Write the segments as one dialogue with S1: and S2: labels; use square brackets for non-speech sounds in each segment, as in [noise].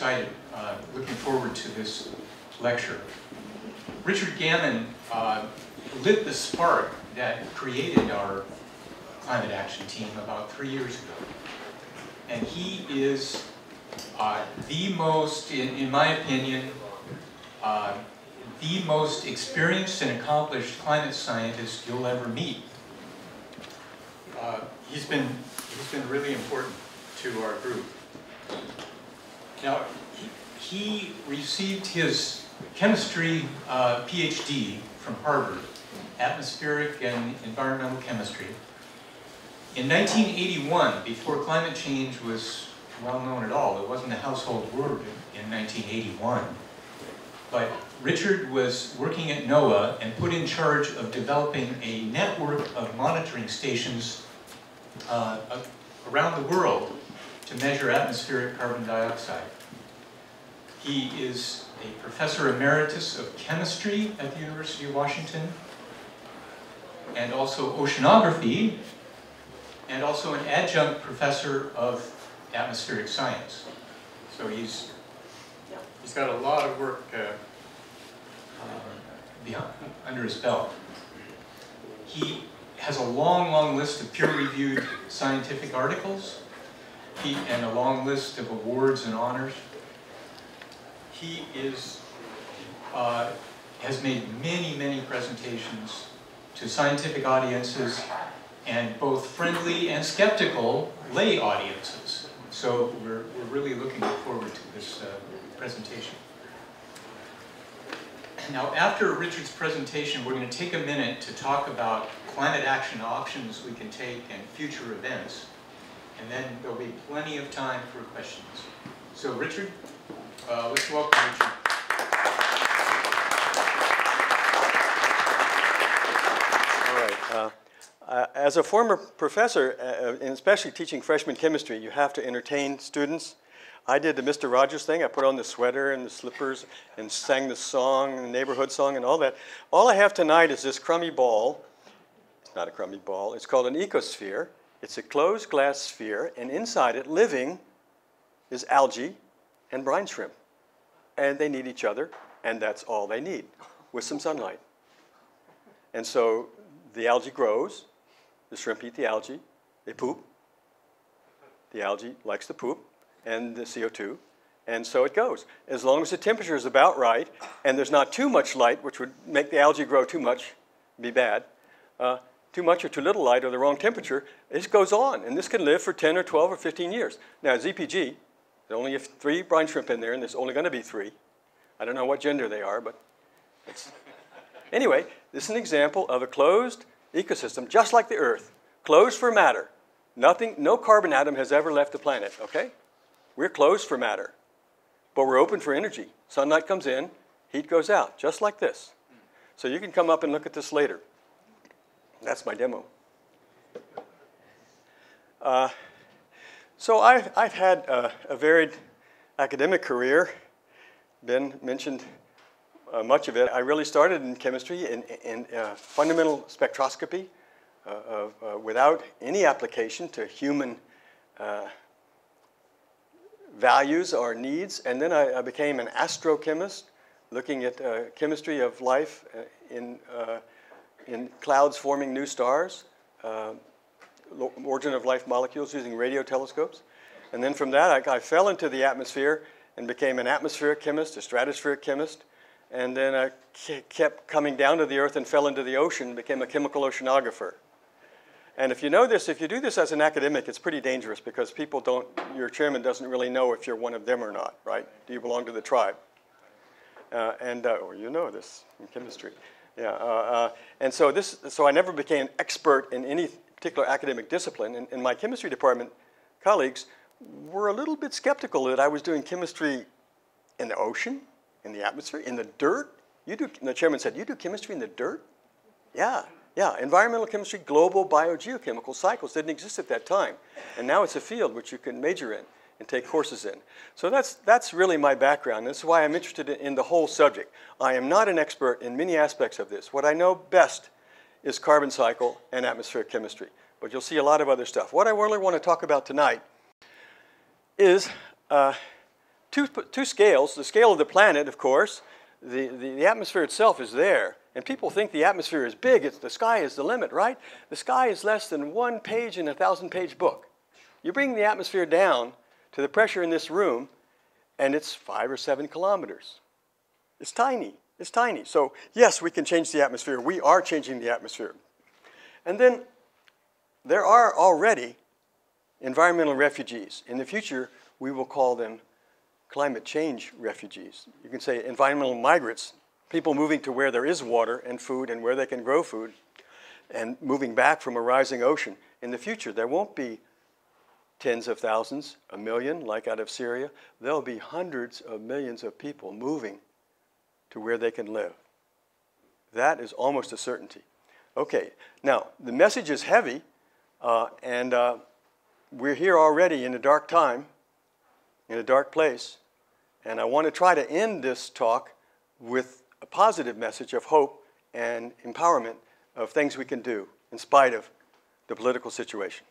S1: Excited, uh, looking forward to this lecture. Richard Gammon uh, lit the spark that created our climate action team about three years ago. And he is uh, the most, in, in my opinion, uh, the most experienced and accomplished climate scientist you'll ever meet. Uh, he's been he's been really important to our group. Now, he, received his chemistry uh, PhD from Harvard, atmospheric and environmental chemistry. In 1981, before climate change was well known at all, it wasn't a household word in 1981, but Richard was working at NOAA and put in charge of developing a network of monitoring stations uh, around the world to measure atmospheric carbon dioxide. He is a professor emeritus of chemistry at the University of Washington, and also oceanography, and also an adjunct professor of atmospheric science. So he's he's got a lot of work uh, uh, beyond, under his belt. He has a long, long list of peer-reviewed scientific articles he, and a long list of awards and honors. He is, uh, has made many, many presentations to scientific audiences and both friendly and skeptical lay audiences. So we're, we're really looking forward to this uh, presentation. Now, after Richard's presentation, we're going to take a minute to talk about climate action options we can take and future events. And then there'll be plenty of time for questions. So Richard, uh, let's welcome Richard.
S2: All right. Uh, uh, as a former professor, uh, and especially teaching freshman chemistry, you have to entertain students. I did the Mr. Rogers thing. I put on the sweater and the slippers and sang the song, the neighborhood song and all that. All I have tonight is this crummy ball. It's not a crummy ball. It's called an ecosphere. It's a closed glass sphere, and inside it, living, is algae and brine shrimp. And they need each other, and that's all they need, with some sunlight. And so the algae grows, the shrimp eat the algae, they poop. The algae likes to poop, and the CO2, and so it goes. As long as the temperature is about right, and there's not too much light, which would make the algae grow too much, be bad, uh, too much or too little light or the wrong temperature, this goes on. And this can live for 10 or 12 or 15 years. Now, ZPG, there only have three brine shrimp in there, and there's only going to be three. I don't know what gender they are, but anyway, this is an example of a closed ecosystem, just like the Earth, closed for matter. Nothing, no carbon atom has ever left the planet, okay? We're closed for matter, but we're open for energy. Sunlight comes in, heat goes out, just like this. So you can come up and look at this later. That's my demo. Uh, so I've, I've had uh, a varied academic career. Ben mentioned uh, much of it. I really started in chemistry in, in uh, fundamental spectroscopy uh, uh, without any application to human values or needs. And then I, I, became an astrochemist looking at chemistry of life in in clouds forming new stars, uh, origin of life molecules using radio telescopes. And then from that, I, I, fell into the atmosphere and became an atmospheric chemist, a stratospheric chemist. And then I kept coming down to the earth and fell into the ocean, became a chemical oceanographer. And if you know this, if you do this as an academic, it's pretty dangerous because people don't, your chairman doesn't really know if you're one of them or not, right? Do you belong to the tribe? Uh, and, uh, or you know this in chemistry. Yeah, uh, uh, and so this, so I never became an expert in any particular academic discipline. And, and my chemistry department colleagues were a little bit skeptical that I was doing chemistry in the ocean, in the atmosphere, in the dirt. You do, the chairman said, you do chemistry in the dirt? Yeah, yeah, environmental chemistry, global biogeochemical cycles didn't exist at that time. And now it's a field which you can major in and take courses in. So that's, that's really my background. That's why I'm interested in, the whole subject. I am not an expert in many aspects of this. What I know best is carbon cycle and atmospheric chemistry. But you'll see a lot of other stuff. What I really want to talk about tonight is uh, two, two scales. The scale of the planet, of course, the, the, the atmosphere itself is there. And people think the atmosphere is big, it's, the sky is the limit, right? The sky is less than one page in a thousand page book. You bring the atmosphere down to the pressure in this room, and it's five or seven kilometers. It's tiny. It's tiny. So, yes, we can change the atmosphere. We are changing the atmosphere. And then there are already environmental refugees. In the future, we will call them climate change refugees. You can say environmental migrants, people moving to where there is water and food and where they can grow food and moving back from a rising ocean. In the future, there won't be tens of thousands, a million, like out of Syria. There'll be hundreds of millions of people moving to where they can live. That is almost a certainty. Okay, now the message is heavy, uh, and uh, we're here already in a dark time, in a dark place, and I want to try to end this talk with a positive message of hope and empowerment of things we can do in spite of the political situation.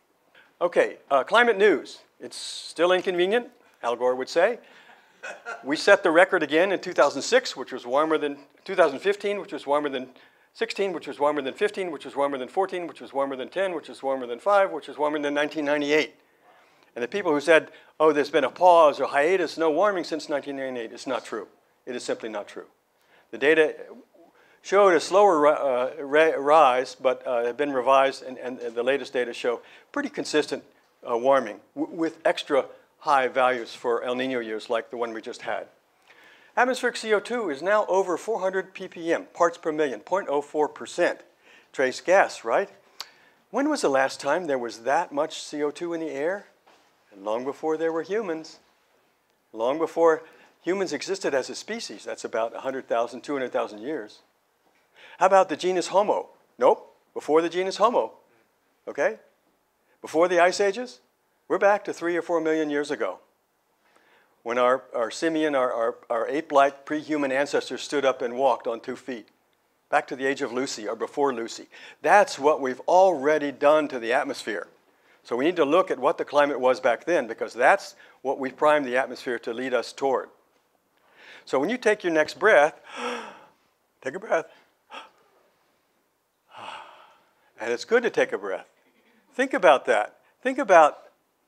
S2: Okay, uh, climate news. It's still inconvenient, Al Gore would say. we set the record again in 2006, which was warmer than 2015, which was warmer than 16, which was warmer than 15, which was warmer than 14, which was warmer than 10, which was warmer than 5, which was warmer than 1998. And the people who said, oh, there's been a pause or hiatus, no warming since 1998, it's not true. It is simply not true. The data showed a slower uh, rise, but uh, have been revised, and, and, the latest data show pretty consistent uh, warming with extra high values for El Nino years like the one we just had. Atmospheric CO2 is now over 400 ppm, parts per million, 0.04%. Trace gas, right? When was the last time there was that much CO2 in the air? And long before there were humans. Long before humans existed as a species. That's about 100,000, 200,000 years. How about the genus Homo? Nope, before the genus Homo. Okay? Before the ice ages, we're back to three or four million years ago. When our, our simian, our, our, our ape-like pre-human ancestors stood up and walked on two feet. Back to the age of Lucy or before Lucy. That's what we've already done to the atmosphere. So we need to look at what the climate was back then because that's what we primed the atmosphere to lead us toward. So when you take your next breath, [gasps] take a breath. And it's good to take a breath. Think about that. Think about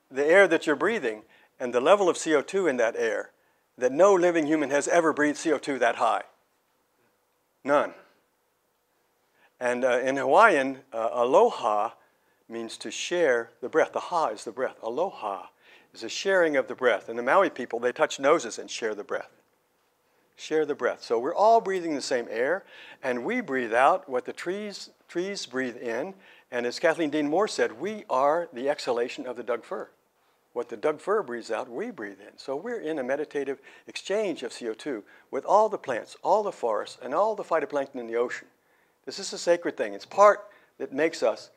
S2: the air that you're breathing and the level of CO2 in that air that no living human has ever breathed CO2 that high. None. And uh, in Hawaiian, uh, aloha means to share the breath. The ha is the breath. Aloha is a sharing of the breath. And the Maui people, they touch noses and share the breath. Share the breath. So we're all breathing the same air, and we breathe out what the trees Trees breathe in, and as Kathleen Dean Moore said, we are the exhalation of the Doug fir. What the Doug fir breathes out, we breathe in. So we're in a meditative exchange of CO2 with all the plants, all the forests, and all the phytoplankton in the ocean. This is a sacred thing. It's part that makes us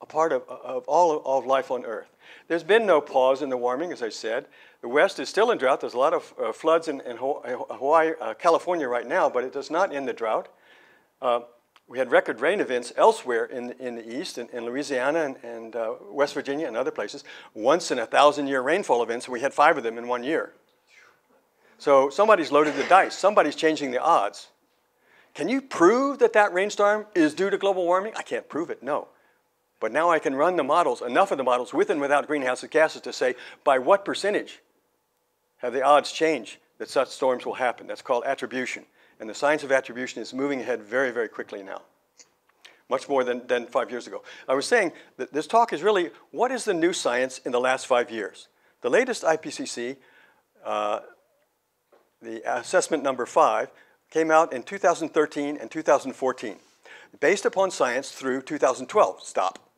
S2: a part of, of all of, of life on Earth. There's been no pause in the warming, as I said. The West is still in drought. There's a lot of uh, floods in, in Hawaii, uh, California right now, but it does not end the drought. Uh, we had record rain events elsewhere in, in the east, in, in Louisiana and, and uh, West Virginia and other places, once in a thousand year rainfall events, we had five of them in one year. So somebody's loaded the dice, somebody's changing the odds. Can you prove that that rainstorm is due to global warming? I can't prove it, no. But now I can run the models, enough of the models with and without greenhouse gases to say by what percentage have the odds changed that such storms will happen. That's called attribution. And the science of attribution is moving ahead very, very quickly now, much more than, than five years ago. I was saying that this talk is really what is the new science in the last five years? The latest IPCC, uh, the assessment number five, came out in 2013 and 2014, based upon science through 2012. Stop.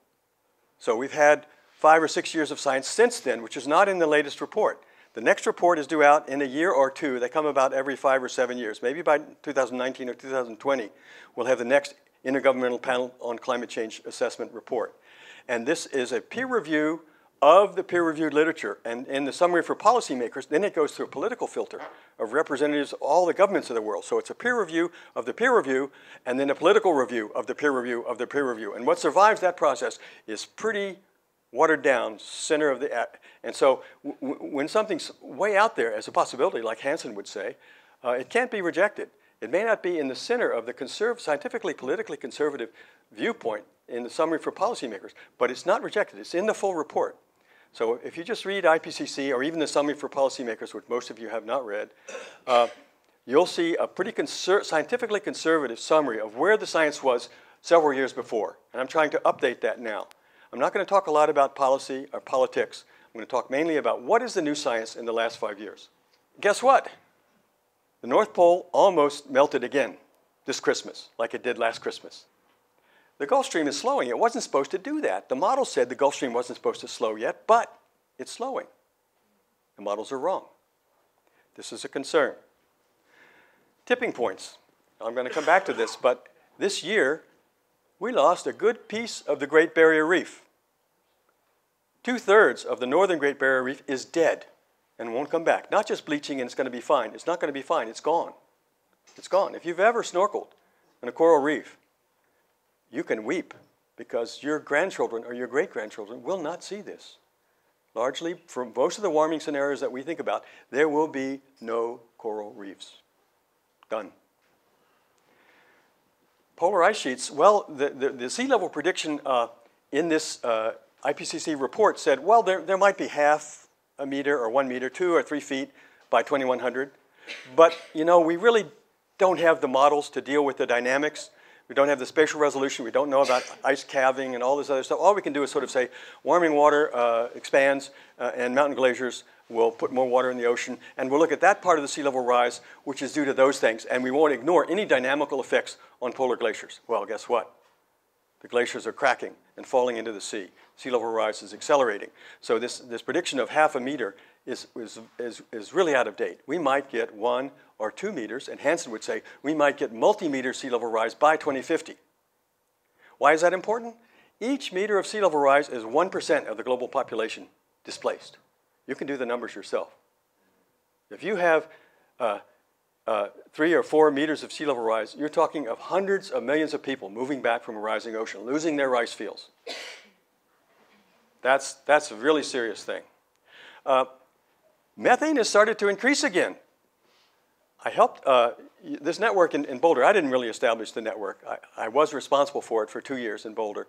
S2: So we've had five or six years of science since then, which is not in the latest report. The next report is due out in a year or two. They come about every five or seven years. Maybe by 2019 or 2020, we'll have the next Intergovernmental Panel on Climate Change Assessment report. And this is a peer review of the peer-reviewed literature. And in the summary for policymakers, then it goes through a political filter of representatives of all the governments of the world. So it's a peer review of the peer review, and then a political review of the peer review of the peer review. And what survives that process is pretty watered down center of the, and so when something's way out there as a possibility, like Hansen would say, uh, it can't be rejected. It may not be in the center of the conserv- scientifically, politically conservative viewpoint in the summary for policymakers, but it's not rejected. It's in the full report. So if you just read IPCC or even the summary for policymakers, which most of you have not read, uh, you'll see a pretty conser- scientifically conservative summary of where the science was several years before. And I'm trying to update that now. I'm not going to talk a lot about policy or politics. I'm going to talk mainly about what is the new science in the last five years. Guess what? The North Pole almost melted again this Christmas, like it did last Christmas. The Gulf Stream is slowing. It wasn't supposed to do that. The model said the Gulf Stream wasn't supposed to slow yet, but it's slowing. The models are wrong. This is a concern. Tipping points. I'm going to come back to this, but this year we lost a good piece of the Great Barrier Reef. Two thirds of the northern Great Barrier Reef is dead and won't come back. Not just bleaching and it's going to be fine. It's not going to be fine. It's gone. It's gone. If you've ever snorkeled in a coral reef, you can weep because your grandchildren or your great grandchildren will not see this. Largely, for most of the warming scenarios that we think about, there will be no coral reefs. Done. Polar ice sheets, well, the, the, the sea level prediction uh, in this uh, IPCC report said, well, there, there might be half a meter or one meter, two or three feet by 2100. But, you know, we really don't have the models to deal with the dynamics. We don't have the spatial resolution. We don't know about ice calving and all this other stuff. All we can do is sort of say warming water uh, expands uh, and mountain glaciers will put more water in the ocean. And we'll look at that part of the sea level rise, which is due to those things. And we won't ignore any dynamical effects on polar glaciers. Well, guess what? The glaciers are cracking and falling into the sea. Sea level rise is accelerating. So this, this prediction of half a meter is, is, is, is really out of date. We might get one or two meters, and Hansen would say we might get multi-meter sea level rise by 2050. Why is that important? Each meter of sea level rise is 1% of the global population displaced. You can do the numbers yourself. If you have uh, uh, three or four meters of sea level rise, you're talking of hundreds of millions of people moving back from a rising ocean, losing their rice fields. That's, that's a really serious thing. Uh, methane has started to increase again. I helped uh, this network in, in, Boulder. I didn't really establish the network. I, I, was responsible for it for two years in Boulder,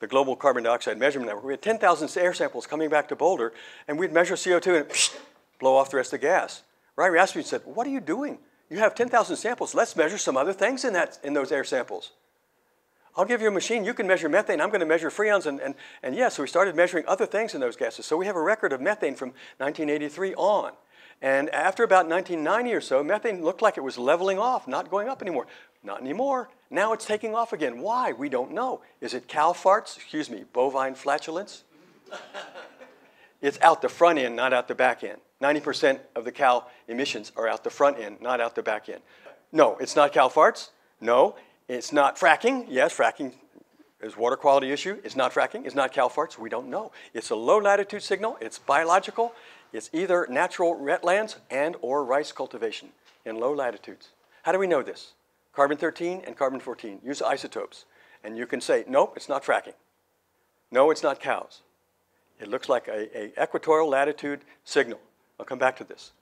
S2: the Global Carbon Dioxide Measurement Network. We had 10,000 air samples coming back to Boulder, and we'd measure CO2 and psh, blow off the rest of the gas. Ryan Rasmussen said, What are you doing? You have 10,000 samples. Let's measure some other things in, that, in those air samples. I'll give you a machine. You can measure methane. I'm going to measure freons. And, and, and yeah, so we started measuring other things in those gases. So we have a record of methane from 1983 on. And after about 1990 or so, methane looked like it was leveling off, not going up anymore. Not anymore. Now it's taking off again. Why? We don't know. Is it cow farts? Excuse me, bovine flatulence? [laughs] it's out the front end, not out the back end. 90% of the cow emissions are out the front end, not out the back end. No, it's not cow farts. No, it's not fracking. Yes, fracking is water quality issue. It's not fracking. It's not cow farts. We don't know. It's a low latitude signal. It's biological. It's either natural wetlands and or rice cultivation in low latitudes. How do we know this? Carbon 13 and carbon 14 use isotopes. And you can say, nope, it's not fracking. No, it's not cows. It looks like a, a equatorial latitude signal. I'll come back to this.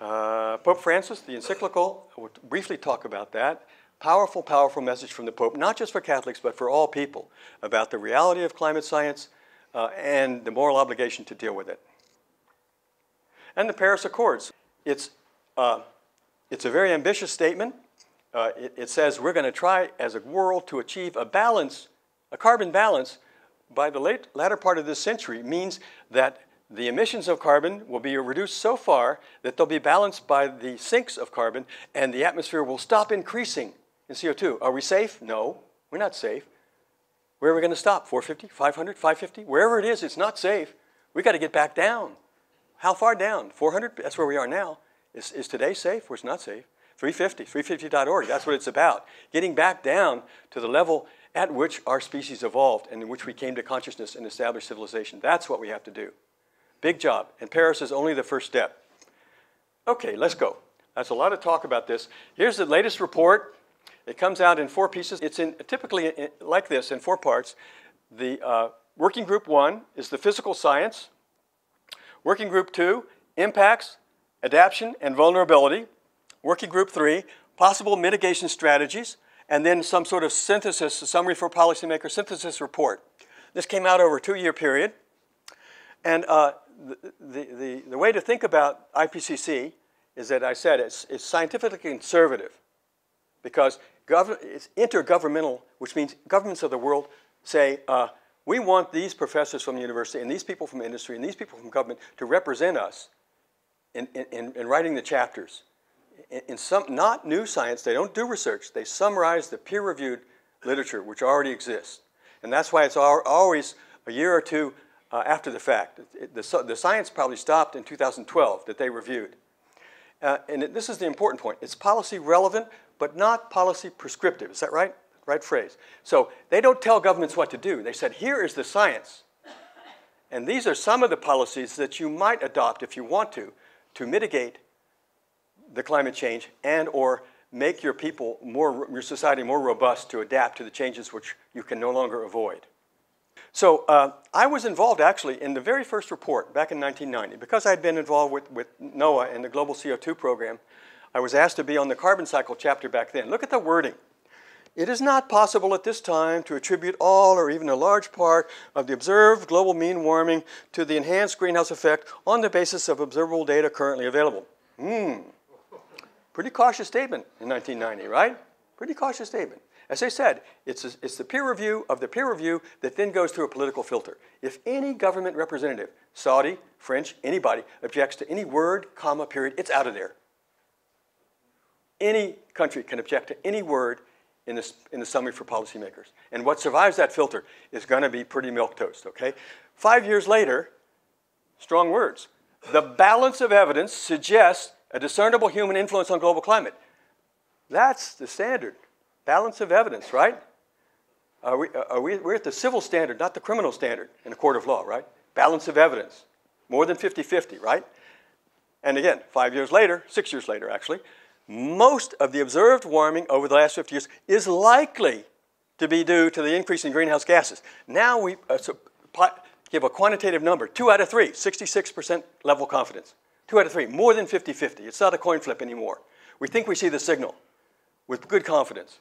S2: Uh, Pope Francis, the encyclical, we'll briefly talk about that. Powerful, powerful message from the Pope, not just for Catholics, but for all people, about the reality of climate science uh, and the moral obligation to deal with it. And the Paris Accords. It's, uh, it's a very ambitious statement. Uh, it, it says we're going to try as a world to achieve a balance, a carbon balance, by the late, latter part of this century means that the emissions of carbon will be reduced so far that they'll be balanced by the sinks of carbon and the atmosphere will stop increasing in CO2. Are we safe? No, we're not safe. Where are we going to stop? 450, 500, 550? Wherever it is, it's not safe. We've got to get back down. How far down? 400? That's where we are now. Is, is today safe or not safe? 350, 350.org, that's what it's about. Getting back down to the level at which our species evolved and in which we came to consciousness and established civilization. That's what we have to do. Big job. And Paris is only the first step. Okay, let's go. That's a lot of talk about this. Here's the latest report. It comes out in four pieces. It's in, typically in, like this in four parts. The, uh, working group one is the physical science. Working group two, impacts, adaptation, and vulnerability. Working group three, possible mitigation strategies, and then some sort of synthesis, a summary for policymaker synthesis report. This came out over a two-year period. And uh, the, the, the, way to think about IPCC is that I said it's, it's scientifically conservative because it's intergovernmental, which means governments of the world say, uh, we want these professors from the university and these people from industry and these people from government to represent us in, in, in writing the chapters. In, in, some, not new science, they don't do research, they summarize the peer-reviewed literature which already exists. And that's why it's always a year or two uh, after the fact. It, the, the, science probably stopped in 2012 that they reviewed. Uh, and it, this is the important point. It's policy relevant, but not policy prescriptive. Is that right? Right phrase. So they don't tell governments what to do. They said, here is the science. And these are some of the policies that you might adopt if you want to, to mitigate the climate change and or make your people more, your society more robust to adapt to the changes which you can no longer avoid. So uh, I was involved actually in the very first report back in 1990. Because I had been involved with, with NOAA and the global CO2 program, I was asked to be on the carbon cycle chapter back then. Look at the wording. It is not possible at this time to attribute all or even a large part of the observed global mean warming to the enhanced greenhouse effect on the basis of observable data currently available. Hmm. Pretty cautious statement in 1990, right? Pretty cautious statement. As I said, it's, a, it's the peer review of the peer review that then goes through a political filter. If any government representative, Saudi, French, anybody, objects to any word, comma, period, it's out of there. Any country can object to any word in, this, in the summary for policymakers. And what survives that filter is going to be pretty milquetoast, okay? Five years later, strong words. The balance of evidence suggests a discernible human influence on global climate. That's the standard. Balance of evidence, right? Are we, are we, we're at the civil standard, not the criminal standard in a court of law, right? Balance of evidence. More than 50 50, right? And again, five years later, six years later actually, most of the observed warming over the last 50 years is likely to be due to the increase in greenhouse gases. Now we uh, so, give a quantitative number, two out of three, 66% level confidence. Two out of three, more than 50 50. It's not a coin flip anymore. We think we see the signal with good confidence.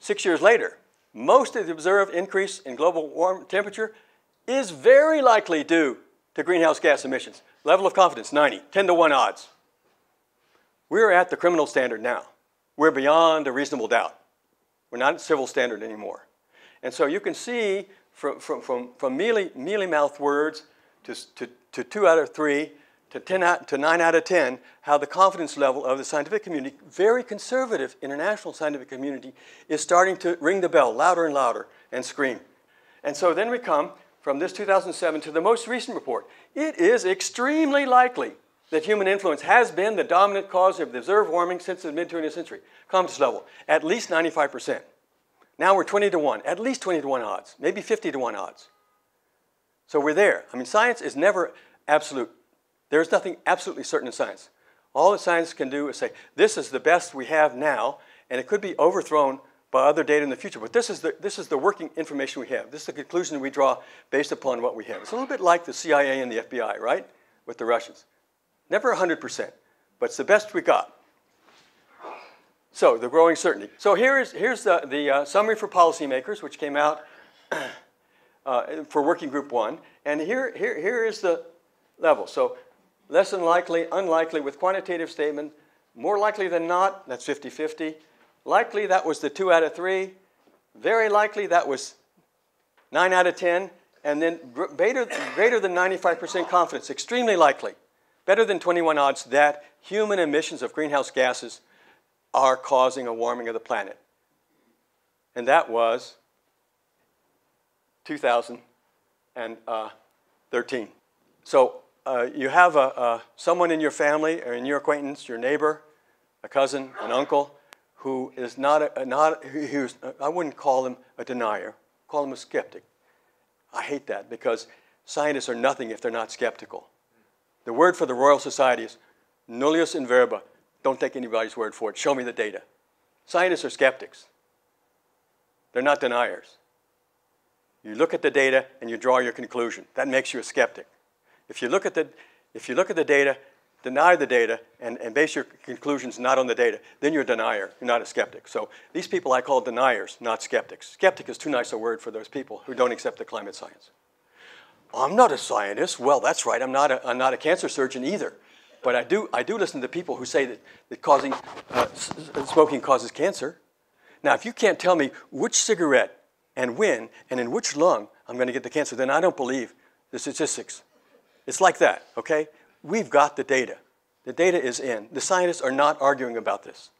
S2: Six years later, most of the observed increase in global warm temperature is very likely due to greenhouse gas emissions. Level of confidence, 90, 10 to 1 odds. We're at the criminal standard now. We're beyond a reasonable doubt. We're not at civil standard anymore. And so you can see from, from, from, from mealy, mealy mouth words to, to, to two out of three to, 10 out, to 9 out of 10 how the confidence level of the scientific community, very conservative international scientific community, is starting to ring the bell louder and louder and scream. And so then we come from this 2007 to the most recent report. It is extremely likely that human influence has been the dominant cause of the observed warming since the mid-20th century. Confidence level, at least 95%. Now we're 20 to 1, at least 20 to 1 odds, maybe 50 to 1 odds. So we're there. I mean, science is never absolute there's nothing absolutely certain in science. All that science can do is say, this is the best we have now, and it could be overthrown by other data in the future. But this is the, this is the working information we have. This is the conclusion we draw based upon what we have. It's a little bit like the CIA and the FBI, right? With the Russians. Never 100%, but it's the best we got. So the growing certainty. So here's, here's the, the uh, summary for policymakers, which came out [clears throat] uh, for working group one. And here, here, here is the level. So less than likely, unlikely with quantitative statement, more likely than not, that's 50-50. Likely, that was the two out of three. Very likely, that was nine out of 10. And then greater, greater than 95% confidence, extremely likely, better than 21 odds that human emissions of greenhouse gases are causing a warming of the planet. And that was 2013. So uh, you have a, someone in your family or in your acquaintance, your neighbor, a cousin, an uncle, who is not, a, not who's, I wouldn't call him a denier, call him a skeptic. I hate that because scientists are nothing if they're not skeptical. The word for the Royal Society is nullius in verba. Don't take anybody's word for it. Show me the data. Scientists are skeptics. They're not deniers. You look at the data and you draw your conclusion. That makes you a skeptic. If you look at the, if you look at the data, deny the data, and, and base your conclusions not on the data, then you're a denier. You're not a skeptic. So these people I call deniers, not skeptics. Skeptic is too nice a word for those people who don't accept the climate science. I'm not a scientist. Well, that's right. I'm not a, I'm not a cancer surgeon either. But I do, I do listen to people who say that, that causing, uh, smoking causes cancer. Now, if you can't tell me which cigarette and when and in which lung I'm going to get the cancer, then I don't believe the statistics. It's like that, okay? We've got the data. The data is in. The scientists are not arguing about this.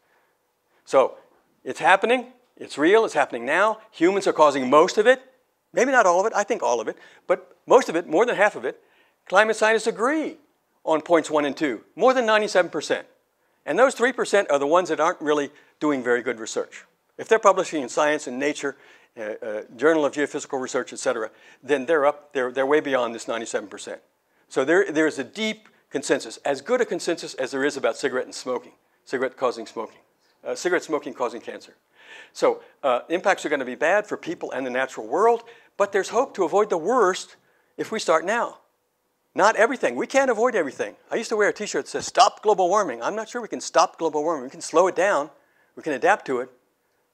S2: So it's happening. It's real. It's happening now. Humans are causing most of it. Maybe not all of it. I think all of it. But most of it, more than half of it, climate scientists agree on points one and two, more than 97%. And those 3% are the ones that aren't really doing very good research. If they're publishing in Science and Nature, uh, uh, Journal of Geophysical Research, et cetera, then they're up, they're, they're way beyond this 97%. So there, there's a deep consensus, as good a consensus as there is about cigarette and smoking, cigarette causing smoking, uh, cigarette smoking causing cancer. So uh, impacts are going to be bad for people and the natural world, but there's hope to avoid the worst if we start now. Not everything. We can't avoid everything. I used to wear a t-shirt that says, stop global warming. I'm not sure we can stop global warming. We can slow it down. We can adapt to it.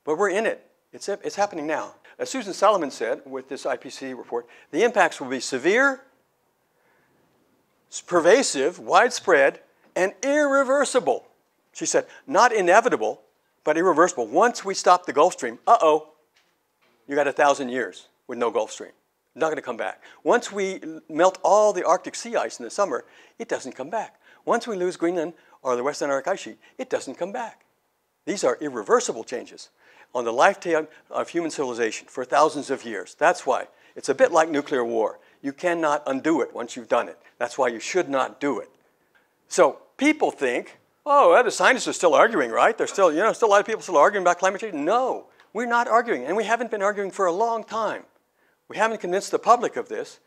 S2: But we're in it. It's, it's happening now. As Susan Solomon said with this IPCC report, the impacts will be severe, pervasive, widespread, and irreversible. She said, not inevitable, but irreversible. Once we stop the Gulf Stream, uh-oh, you got a thousand years with no Gulf Stream. Not going to come back. Once we melt all the Arctic sea ice in the summer, it doesn't come back. Once we lose Greenland or the West Antarctic ice sheet, it doesn't come back. These are irreversible changes on the lifetime of human civilization for thousands of years. That's why it's a bit like nuclear war. You cannot undo it once you've done it. That's why you should not do it. So people think, oh, well, the scientists are still arguing, right? There's still, you know, still a lot of people still arguing about climate change. No, we're not arguing, and we haven't been arguing for a long time. We haven't convinced the public of this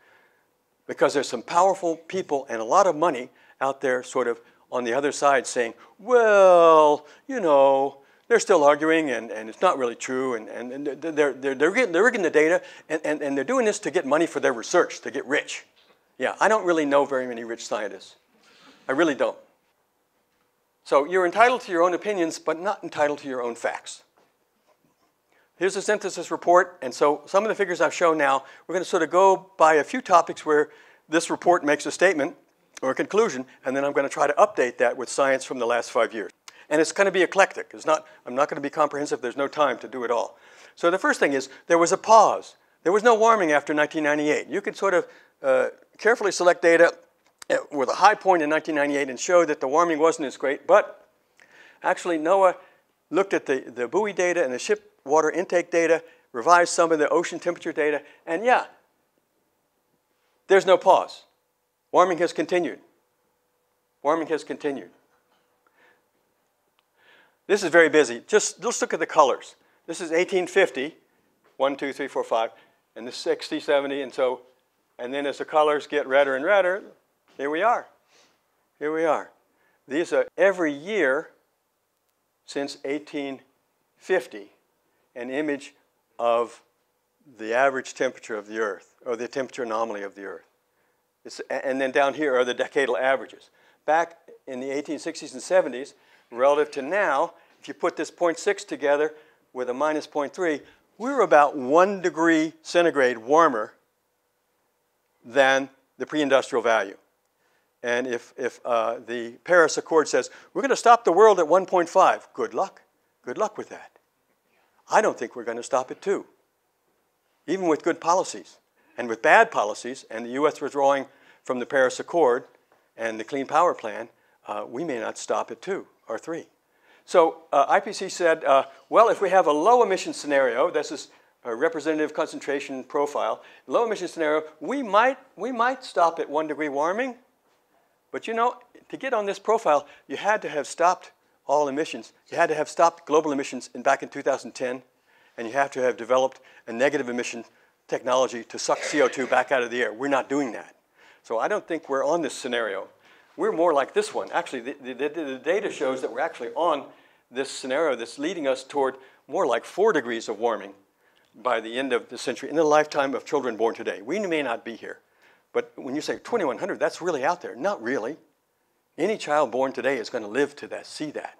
S2: because there's some powerful people and a lot of money out there sort of on the other side saying, well, you know, they're still arguing and, and it's not really true and, and, they're, they're, they're, getting, they're rigging the data and, and, and they're doing this to get money for their research, to get rich. Yeah, I don't really know very many rich scientists. I really don't. So you're entitled to your own opinions, but not entitled to your own facts. Here's a synthesis report, and so some of the figures I've shown now, we're going to sort of go by a few topics where this report makes a statement or a conclusion, and then I'm going to try to update that with science from the last five years. And it's going to be eclectic. It's not, I'm not going to be comprehensive. There's no time to do it all. So the first thing is there was a pause. There was no warming after 1998. You could sort of uh, carefully select data uh, with a high point in 1998 and show that the warming wasn't as great, but actually NOAA looked at the, the buoy data and the ship water intake data, revised some of the ocean temperature data, and yeah, there's no pause. Warming has continued. Warming has continued. This is very busy. Just let's look at the colors. This is 1850, 1, 2, 3, 4, 5, and this 60, 70, and so, and then as the colors get redder and redder, here we are. Here we are. These are every year since 1850 an image of the average temperature of the Earth, or the temperature anomaly of the Earth. It's, and then down here are the decadal averages. Back in the 1860s and 70s, relative to now, if you put this 0.6 together with a minus 0.3, we're about one degree centigrade warmer than the pre-industrial value. And if, if uh, the Paris Accord says, we're going to stop the world at 1.5, good luck. Good luck with that. I don't think we're going to stop it too, even with good policies. And with bad policies, and the U.S. withdrawing from the Paris Accord and the Clean Power Plan, uh, we may not stop at two or three. So uh, IPCC said, uh, well, if we have a low emission scenario, this is a representative concentration profile, low emission scenario, we might, we might stop at one degree warming. But you know, to get on this profile, you had to have stopped all emissions. You had to have stopped global emissions in, back in 2010, and you have to have developed a negative emission technology to suck CO2 back out of the air. We're not doing that. So I don't think we're on this scenario. We're more like this one. Actually, the, the, the data shows that we're actually on this scenario that's leading us toward more like four degrees of warming by the end of the century in the lifetime of children born today. We may not be here, but when you say 2100, that's really out there. Not really. Any child born today is going to live to that, see that.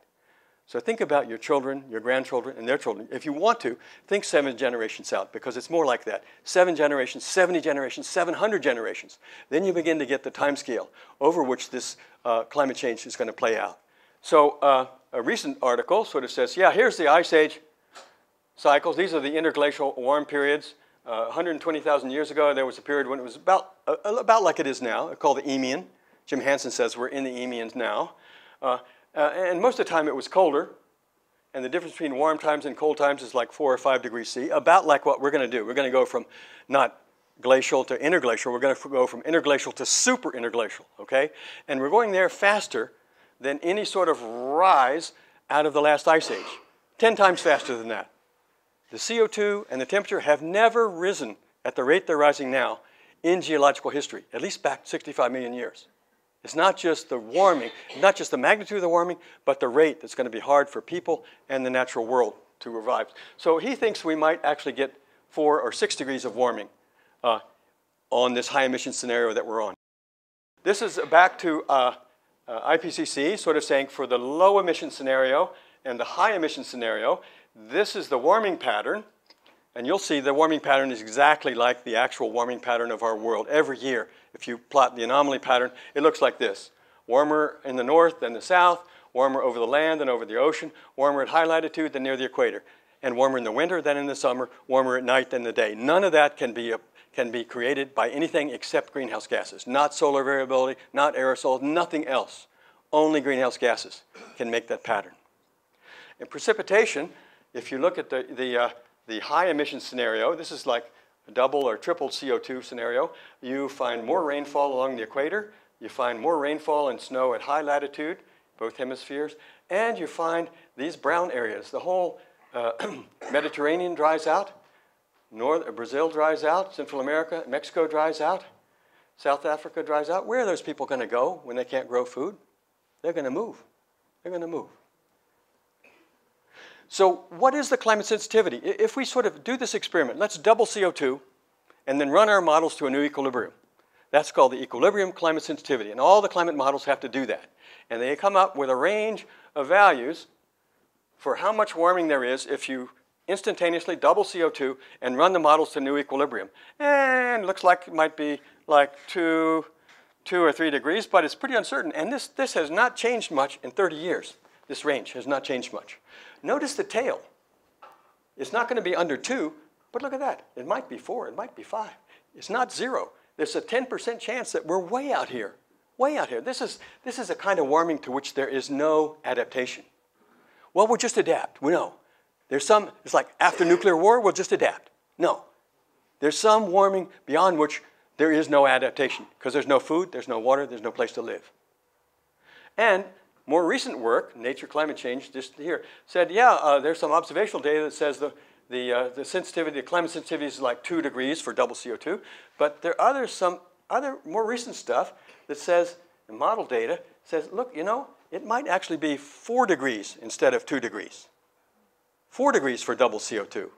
S2: So think about your children, your grandchildren, and their children. If you want to, think seven generations out because it's more like that. Seven generations, 70 generations, 700 generations. Then you begin to get the time scale over which this uh, climate change is going to play out. So uh, a recent article sort of says, yeah, here's the ice age cycles. These are the interglacial warm periods. Uh, 120,000 years ago, there was a period when it was about, about like it is now, called the Eemian. Jim Hansen says we're in the Eemians now. Uh, uh, and most of the time it was colder, and the difference between warm times and cold times is like four or five degrees C, about like what we're going to do. We're going to go from not glacial to interglacial. We're going to go from interglacial to super interglacial, okay? And we're going there faster than any sort of rise out of the last ice age, 10 times faster than that. The CO2 and the temperature have never risen at the rate they're rising now in geological history, at least back 65 million years. It's not just the warming, not just the magnitude of the warming, but the rate that's going to be hard for people and the natural world to revive. So he thinks we might actually get four or six degrees of warming uh, on this high emission scenario that we're on. This is back to uh, uh, IPCC, sort of saying for the low emission scenario and the high emission scenario, this is the warming pattern. And you'll see the warming pattern is exactly like the actual warming pattern of our world every year. If you plot the anomaly pattern, it looks like this. Warmer in the north than the south, warmer over the land than over the ocean, warmer at high latitude than near the equator, and warmer in the winter than in the summer, warmer at night than the day. None of that can be, a, can be created by anything except greenhouse gases. Not solar variability, not aerosols, nothing else. Only greenhouse gases can make that pattern. In precipitation, if you look at the, the uh, the high emission scenario, this is like a double or triple CO2 scenario, you find more rainfall along the equator, you find more rainfall and snow at high latitude, both hemispheres, and you find these brown areas. The whole uh, [clears throat] Mediterranean dries out, North, uh, Brazil dries out, Central America, Mexico dries out, South Africa dries out. Where are those people going to go when they can't grow food? They're going to move. They're going to move. So what is the climate sensitivity? If we sort of do this experiment, let's double CO2 and then run our models to a new equilibrium. That's called the equilibrium climate sensitivity, and all the climate models have to do that. And they come up with a range of values for how much warming there is if you instantaneously double CO2 and run the models to new equilibrium. And it looks like it might be like two, two or three degrees, but it's pretty uncertain. And this, this has not changed much in 30 years. This range has not changed much. Notice the tail. It's not going to be under 2, but look at that. It might be 4, it might be 5. It's not 0. There's a 10% chance that we're way out here, way out here. This is, this is a kind of warming to which there is no adaptation. Well, we'll just adapt. We know. There's some, it's like after nuclear war, we'll just adapt. No. There's some warming beyond which there is no adaptation because there's no food, there's no water, there's no place to live. And more recent work, Nature Climate Change, just here, said, yeah, uh, there's some observational data that says the, the, uh, the sensitivity, the climate sensitivity is like two degrees for double CO2. But there are other, some other more recent stuff that says, model data says, look, you know, it might actually be four degrees instead of two degrees. Four degrees for double CO2.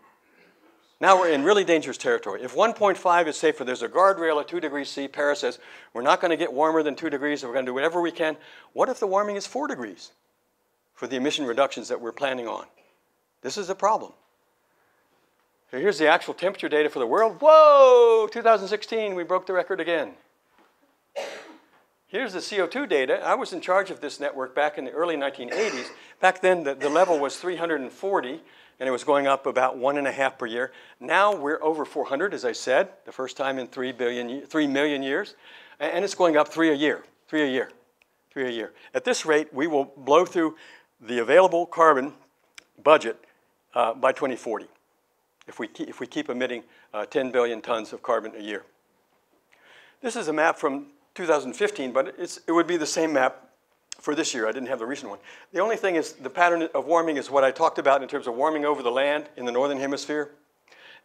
S2: Now we're in really dangerous territory. If 1.5 is safer, there's a guardrail at 2 degrees C. Paris says we're not going to get warmer than 2 degrees, we're going to do whatever we can. What if the warming is 4 degrees for the emission reductions that we're planning on? This is a problem. So here's the actual temperature data for the world. Whoa! 2016, we broke the record again. Here's the CO2 data. I was in charge of this network back in the early 1980s. Back then, the, the level was 340 and it was going up about one and a half per year. Now we're over 400, as I said, the first time in 3, billion, 3 million years, and it's going up three a year, three a year, three a year. At this rate, we will blow through the available carbon budget uh, by 2040 if we, keep, if we keep emitting uh, 10 billion tons of carbon a year. This is a map from 2015, but it would be the same map for this year. I didn't have the recent one. The only thing is the pattern of warming is what I talked about in terms of warming over the land in the northern hemisphere.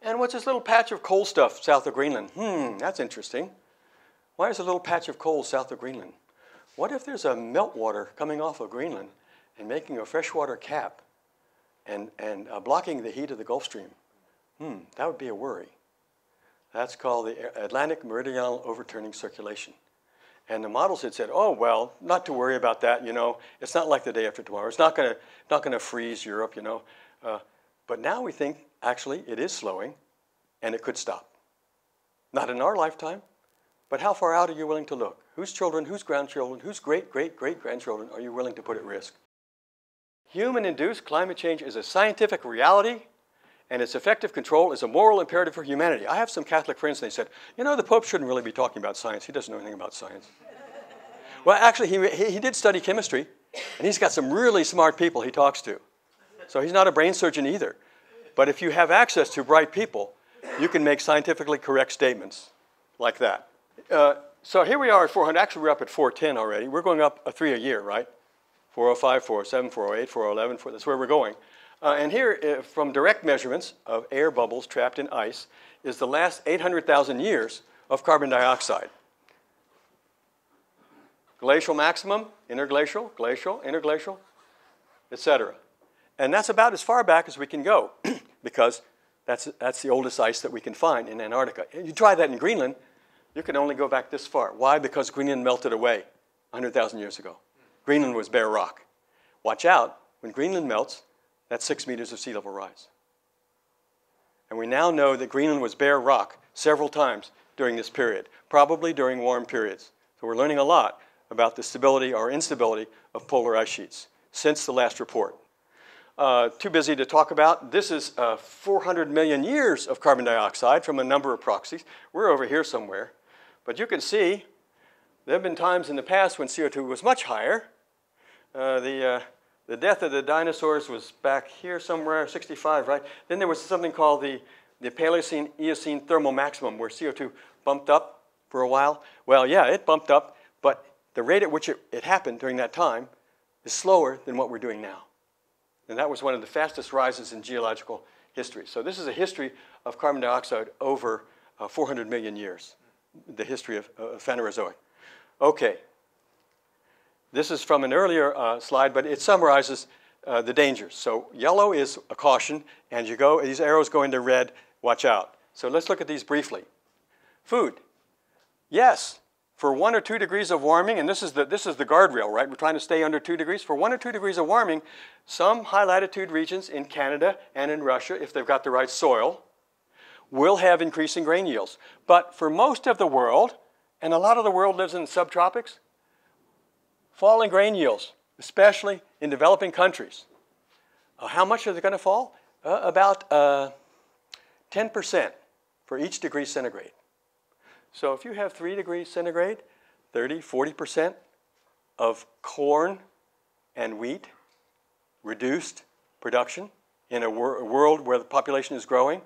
S2: And what's this little patch of cold stuff south of Greenland? Hmm, that's interesting. Why is a little patch of cold south of Greenland? What if there's a meltwater coming off of Greenland and making a freshwater cap and, and uh, blocking the heat of the Gulf Stream? Hmm, that would be a worry. That's called the Atlantic Meridional Overturning Circulation. And the models had said, oh, well, not to worry about that, you know. It's not like the day after tomorrow. It's not going to not gonna freeze Europe, you know. Uh, but now we think, actually, it is slowing, and it could stop. Not in our lifetime, but how far out are you willing to look? Whose children, whose grandchildren, whose great, great, great grandchildren are you willing to put at risk? Human induced climate change is a scientific reality, and its effective control is a moral imperative for humanity. I have some Catholic friends, and they said, you know, the Pope shouldn't really be talking about science. He doesn't know anything about science. well, actually, he, he, he did study chemistry, and he's got some really smart people he talks to. So he's not a brain surgeon either. But if you have access to bright people, you can make scientifically correct statements like that. Uh, so here we are at 400. Actually, we're up at 410 already. We're going up a three a year, right? 405, 407, 408, 411, 4, that's where we're going. Uh, and here, uh, from direct measurements of air bubbles trapped in ice, is the last 800,000 years of carbon dioxide. Glacial maximum, interglacial, glacial, interglacial, etc. And that's about as far back as we can go [clears throat] because that's, that's the oldest ice that we can find in Antarctica. You try that in Greenland, you can only go back this far. Why? Because Greenland melted away 100,000 years ago. Greenland was bare rock. Watch out, when Greenland melts, that's six meters of sea level rise. And we now know that Greenland was bare rock several times during this period, probably during warm periods. So we're learning a lot about the stability or instability of polar ice sheets since the last report. Uh, too busy to talk about. This is uh, 400 million years of carbon dioxide from a number of proxies. We're over here somewhere. But you can see there have been times in the past when CO2 was much higher. Uh, the, uh, the death of the dinosaurs was back here somewhere, 65, right? Then there was something called the, the Paleocene Eocene thermal maximum where CO2 bumped up for a while. Well, yeah, it bumped up, but the rate at which it, it happened during that time is slower than what we're doing now. And that was one of the fastest rises in geological history. So this is a history of carbon dioxide over uh, 400 million years the history of, uh, Phanerozoic. Okay. This is from an earlier uh, slide, but it summarizes uh, the dangers. So yellow is a caution, and you go, these arrows go into red, watch out. So let's look at these briefly. Food. Yes, for one or two degrees of warming, and this is the, this is the guardrail, right? We're trying to stay under two degrees. For one or two degrees of warming, some high latitude regions in Canada and in Russia, if they've got the right soil, will have increasing grain yields. But for most of the world, and a lot of the world lives in the subtropics, falling grain yields, especially in developing countries. Uh, how much are they going to fall? Uh, about 10% uh, for each degree centigrade. So if you have 3 degrees centigrade, 30, 40% of corn and wheat reduced production in a, wor a world where the population is growing,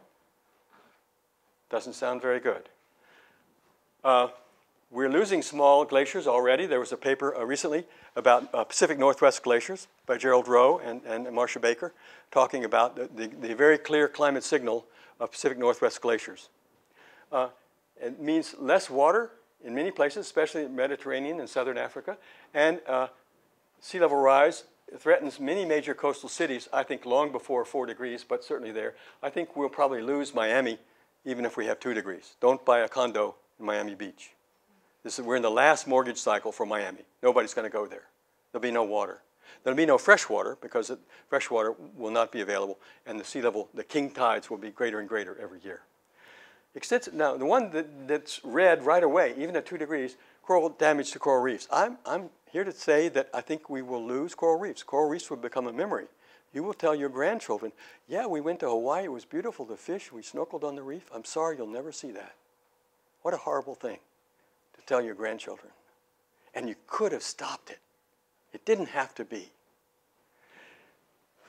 S2: doesn't sound very good. Uh, we're losing small glaciers already. There was a paper uh, recently about uh, Pacific Northwest glaciers by Gerard Roe and, and Marcia Baker talking about the, the, the, very clear climate signal of Pacific Northwest glaciers. Uh, it means less water in many places, especially in Mediterranean and southern Africa, and uh, sea level rise threatens many major coastal cities, I think long before four degrees, but certainly there. I think we'll probably lose Miami even if we have two degrees. Don't buy a condo in Miami Beach. This is, we're in the last mortgage cycle for Miami. Nobody's going to go there. There'll be no water. There'll be no fresh water because it, fresh water will not be available, and the sea level, the king tides will be greater and greater every year. Extensive, now, the one that, that's red right away, even at two degrees, coral damage to coral reefs. I'm, I'm here to say that I think we will lose coral reefs. Coral reefs will become a memory. You will tell your grandchildren, yeah, we went to Hawaii, it was beautiful, the fish, we snorkeled on the reef. I'm sorry, you'll never see that. What a horrible thing to tell your grandchildren. And you could have stopped it. It didn't have to be.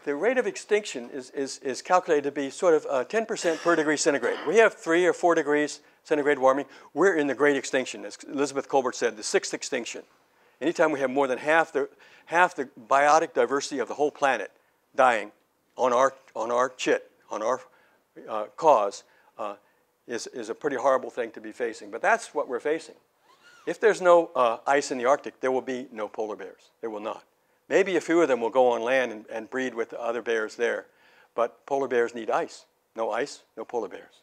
S2: The rate of extinction is, is, is calculated to be sort of 10% uh, per degree centigrade. We have three or four degrees centigrade warming. We're in the great extinction, as Elizabeth Kolbert said, the sixth extinction. Anytime we have more than half the, half the biotic diversity of the whole planet, dying on our, on our chit, on our uh, cause, uh, is, is a pretty horrible thing to be facing. But that's what we're facing. If there's no uh, ice in the Arctic, there will be no polar bears. There will not. Maybe a few of them will go on land and, and breed with the other bears there. But polar bears need ice. no ice, no polar bears.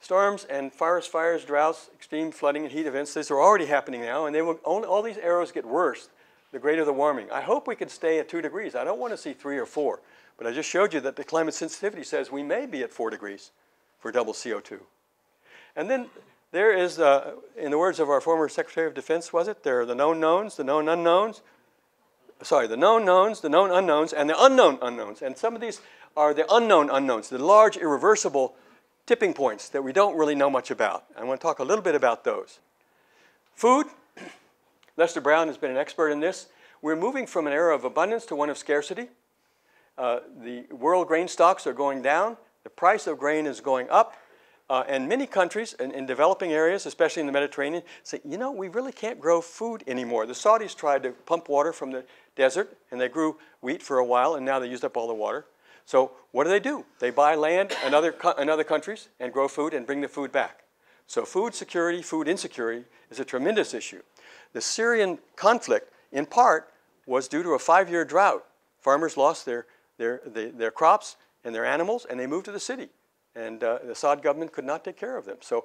S2: Storms and forest fires, droughts, extreme flooding and heat events, these are already happening now, and they will only, all these arrows get worse the greater the warming. I hope we can stay at two degrees. I don't want to see three or four, but I just showed you that the climate sensitivity says we may be at four degrees for double CO2. And then there is, uh, in the words of our former Secretary of Defense, was it? There are the known knowns, the known unknowns, sorry, the known knowns, the known unknowns, and the unknown unknowns. And some of these are the unknown unknowns, the large irreversible tipping points that we don't really know much about. I want to talk a little bit about those. Food, [clears throat] Lester Brown has been an expert in this. We're moving from an era of abundance to one of scarcity. Uh, the world grain stocks are going down. The price of grain is going up. Uh, and many countries in, in, developing areas, especially in the Mediterranean, say, you know, we really can't grow food anymore. The Saudis tried to pump water from the desert, and they grew wheat for a while, and now they used up all the water. So what do they do? They buy land in other, in other countries and grow food and bring the food back. So food security, food insecurity is a tremendous issue. The Syrian conflict, in part, was due to a five-year drought. Farmers lost their, their, their, their, crops and their animals, and they moved to the city. And uh, the Assad government could not take care of them. So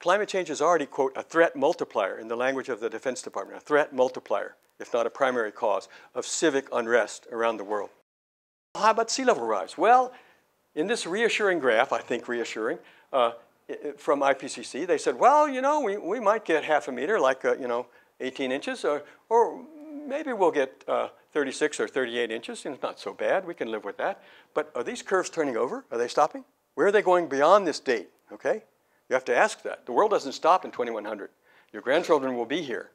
S2: climate change is already, quote, a threat multiplier in the language of the Defense Department, a threat multiplier, if not a primary cause, of civic unrest around the world. How about sea level rise? Well, in this reassuring graph, I think reassuring, uh, from IPCC, they said, well, you know, we, we might get half a meter, like, uh, you know, 18 inches, or, or maybe we'll get uh, 36 or 38 inches. It's not so bad. We can live with that. But are these curves turning over? Are they stopping? Where are they going beyond this date? Okay? You have to ask that. The world doesn't stop in 2100. Your grandchildren will be here,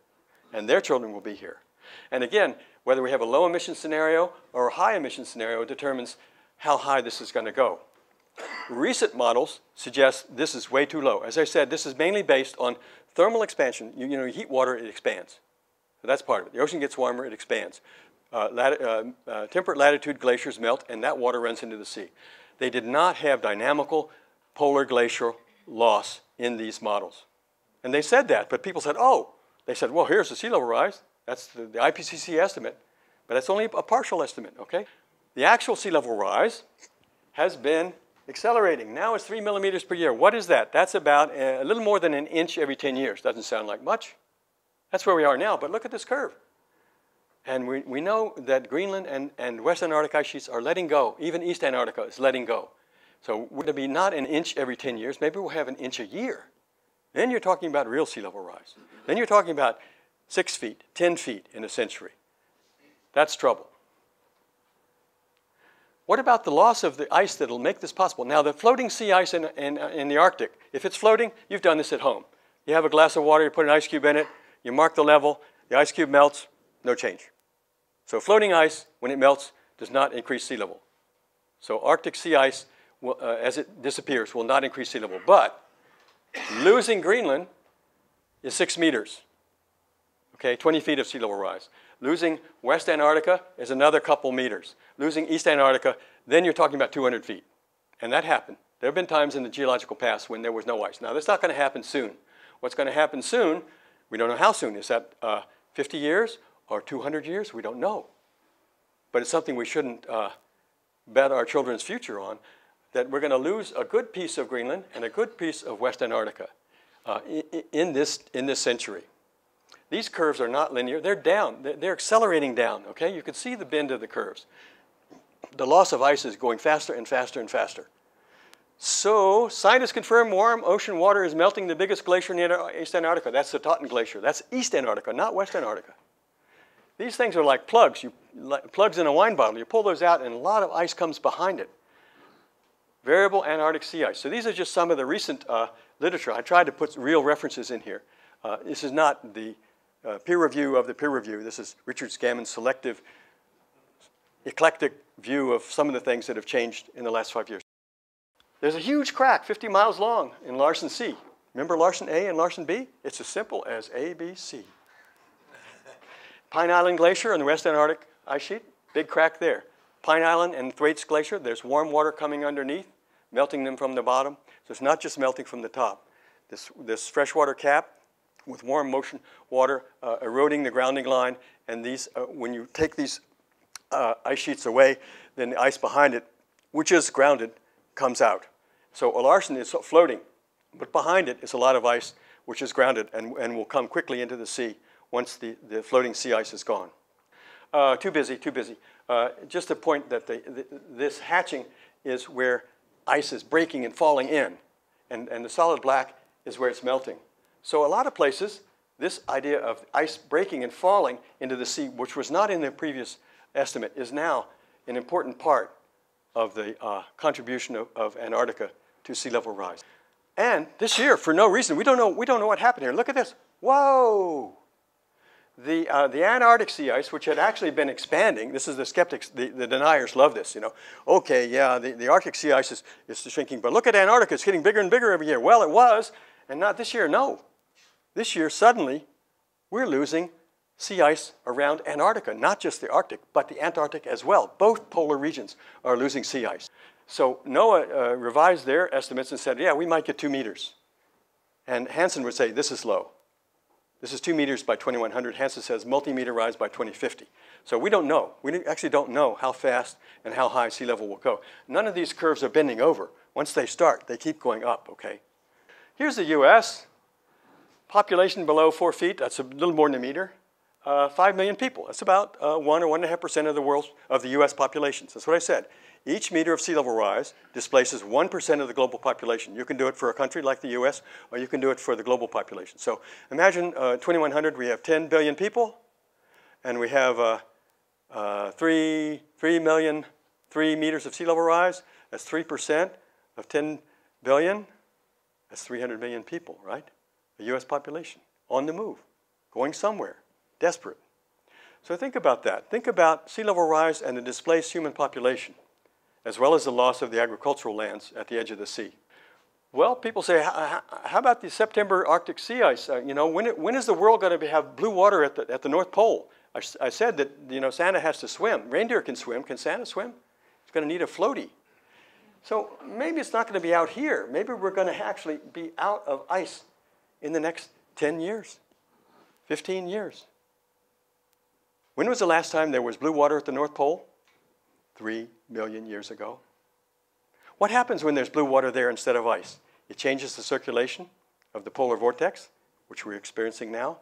S2: and their children will be here. And again, whether we have a low emission scenario or a high emission scenario determines how high this is going to go. Recent models suggest this is way too low. As I said, this is mainly based on Thermal expansion, you, you know, you heat water, it expands. So that's part of it. The ocean gets warmer, it expands. Uh, uh, uh, temperate latitude glaciers melt, and that water runs into the sea. They did not have dynamical polar glacial loss in these models. And they said that, but people said, oh, they said, well, here's the sea level rise. That's the, the IPCC estimate. But that's only a partial estimate, okay? The actual sea level rise has been accelerating. Now it's three millimeters per year. What is that? That's about a little more than an inch every 10 years. Doesn't sound like much. That's where we are now, but look at this curve. And we, we know that Greenland and, and West Antarctic ice sheets are letting go. Even East Antarctica is letting go. So we're going to be not an inch every 10 years. Maybe we'll have an inch a year. Then you're talking about real sea level rise. Then you're talking about six feet, 10 feet in a century. That's trouble. What about the loss of the ice that will make this possible? Now, the floating sea ice in, in, uh, in the Arctic, if it's floating, you've done this at home. You have a glass of water, you put an ice cube in it, you mark the level, the ice cube melts, no change. So floating ice, when it melts, does not increase sea level. So Arctic sea ice, will, uh, as it disappears, will not increase sea level. But losing Greenland is six meters, okay, 20 feet of sea level rise. Losing West Antarctica is another couple meters. Losing East Antarctica, then you're talking about 200 feet. And that happened. There have been times in the geological past when there was no ice. Now, that's not going to happen soon. What's going to happen soon, we don't know how soon. Is that uh, 50 years or 200 years? We don't know. But it's something we shouldn't uh, bet our children's future on, that we're going to lose a good piece of Greenland and a good piece of West Antarctica uh, in, this, in this century. These curves are not linear. They're down. They're accelerating down, okay? You can see the bend of the curves. The loss of ice is going faster and faster and faster. So scientists confirm warm ocean water is melting the biggest glacier in East Antarctica. That's the Totten Glacier. That's East Antarctica, not West Antarctica. These things are like plugs. You, like plugs in a wine bottle. You pull those out and a lot of ice comes behind it. Variable Antarctic sea ice. So these are just some of the recent uh, literature. I tried to put real references in here. Uh, this is not the uh, peer review of the peer review. This is Richard Gammon's selective, eclectic view of some of the things that have changed in the last five years. There's a huge crack 50 miles long in Larsen C. Remember Larsen A and Larsen B? It's as simple as A, B, C. Pine Island Glacier on the West Antarctic ice sheet, big crack there. Pine Island and Thwaites Glacier, there's warm water coming underneath, melting them from the bottom. So it's not just melting from the top. This, this freshwater cap with warm motion water uh, eroding the grounding line. And these, uh, when you take these uh, ice sheets away, then the ice behind it, which is grounded, comes out. So Larsen is floating, but behind it is a lot of ice which is grounded and, and will come quickly into the sea once the, the floating sea ice is gone. Uh, too busy, too busy. Uh, just a point that the, the, this hatching is where ice is breaking and falling in, and, and the solid black is where it's melting. So a lot of places, this idea of ice breaking and falling into the sea, which was not in the previous estimate, is now an important part of the uh, contribution of, of Antarctica to sea level rise. And this year, for no reason, we don't know, we don't know what happened here. Look at this. Whoa! The, uh, the Antarctic sea ice, which had actually been expanding, this is the skeptics, the, the deniers love this, you know. Okay, yeah, the, the Arctic sea ice is, is shrinking, but look at Antarctica, it's getting bigger and bigger every year. Well, it was, and not this year, no. This year, suddenly, we're losing sea ice around Antarctica, not just the Arctic, but the Antarctic as well. Both polar regions are losing sea ice. So NOAA uh, revised their estimates and said, yeah, we might get two meters. And Hansen would say, this is low. This is two meters by 2100. Hansen says multi-meter rise by 2050. So we don't know. We actually don't know how fast and how high sea level will go. None of these curves are bending over. Once they start, they keep going up, okay? Here's the US. Population below four feet, that's a little more than a meter. Uh, five million people. That's about uh, one or one and a half percent of the world of the U.S. population. That's what I said. Each meter of sea level rise displaces 1% of the global population. You can do it for a country like the US, or you can do it for the global population. So imagine uh, 2100, we have 10 billion people, and we have uh, uh, 3, 3 million, 3 meters of sea level rise. That's 3% of 10 billion. That's 300 million people, right? The US population on the move, going somewhere, desperate. So think about that. Think about sea level rise and the displaced human population as well as the loss of the agricultural lands at the edge of the sea. Well, people say, how, about the September Arctic sea ice? Uh, you know, when, it, when is the world going to have blue water at the, at the North Pole? I, I, said that, you know, Santa has to swim. Reindeer can swim. Can Santa swim? He's going to need a floaty. So maybe it's not going to be out here. Maybe we're going to actually be out of ice in the next 10 years, 15 years. When was the last time there was blue water at the North Pole? Three million years ago. What happens when there's blue water there instead of ice? It changes the circulation of the polar vortex, which we're experiencing now.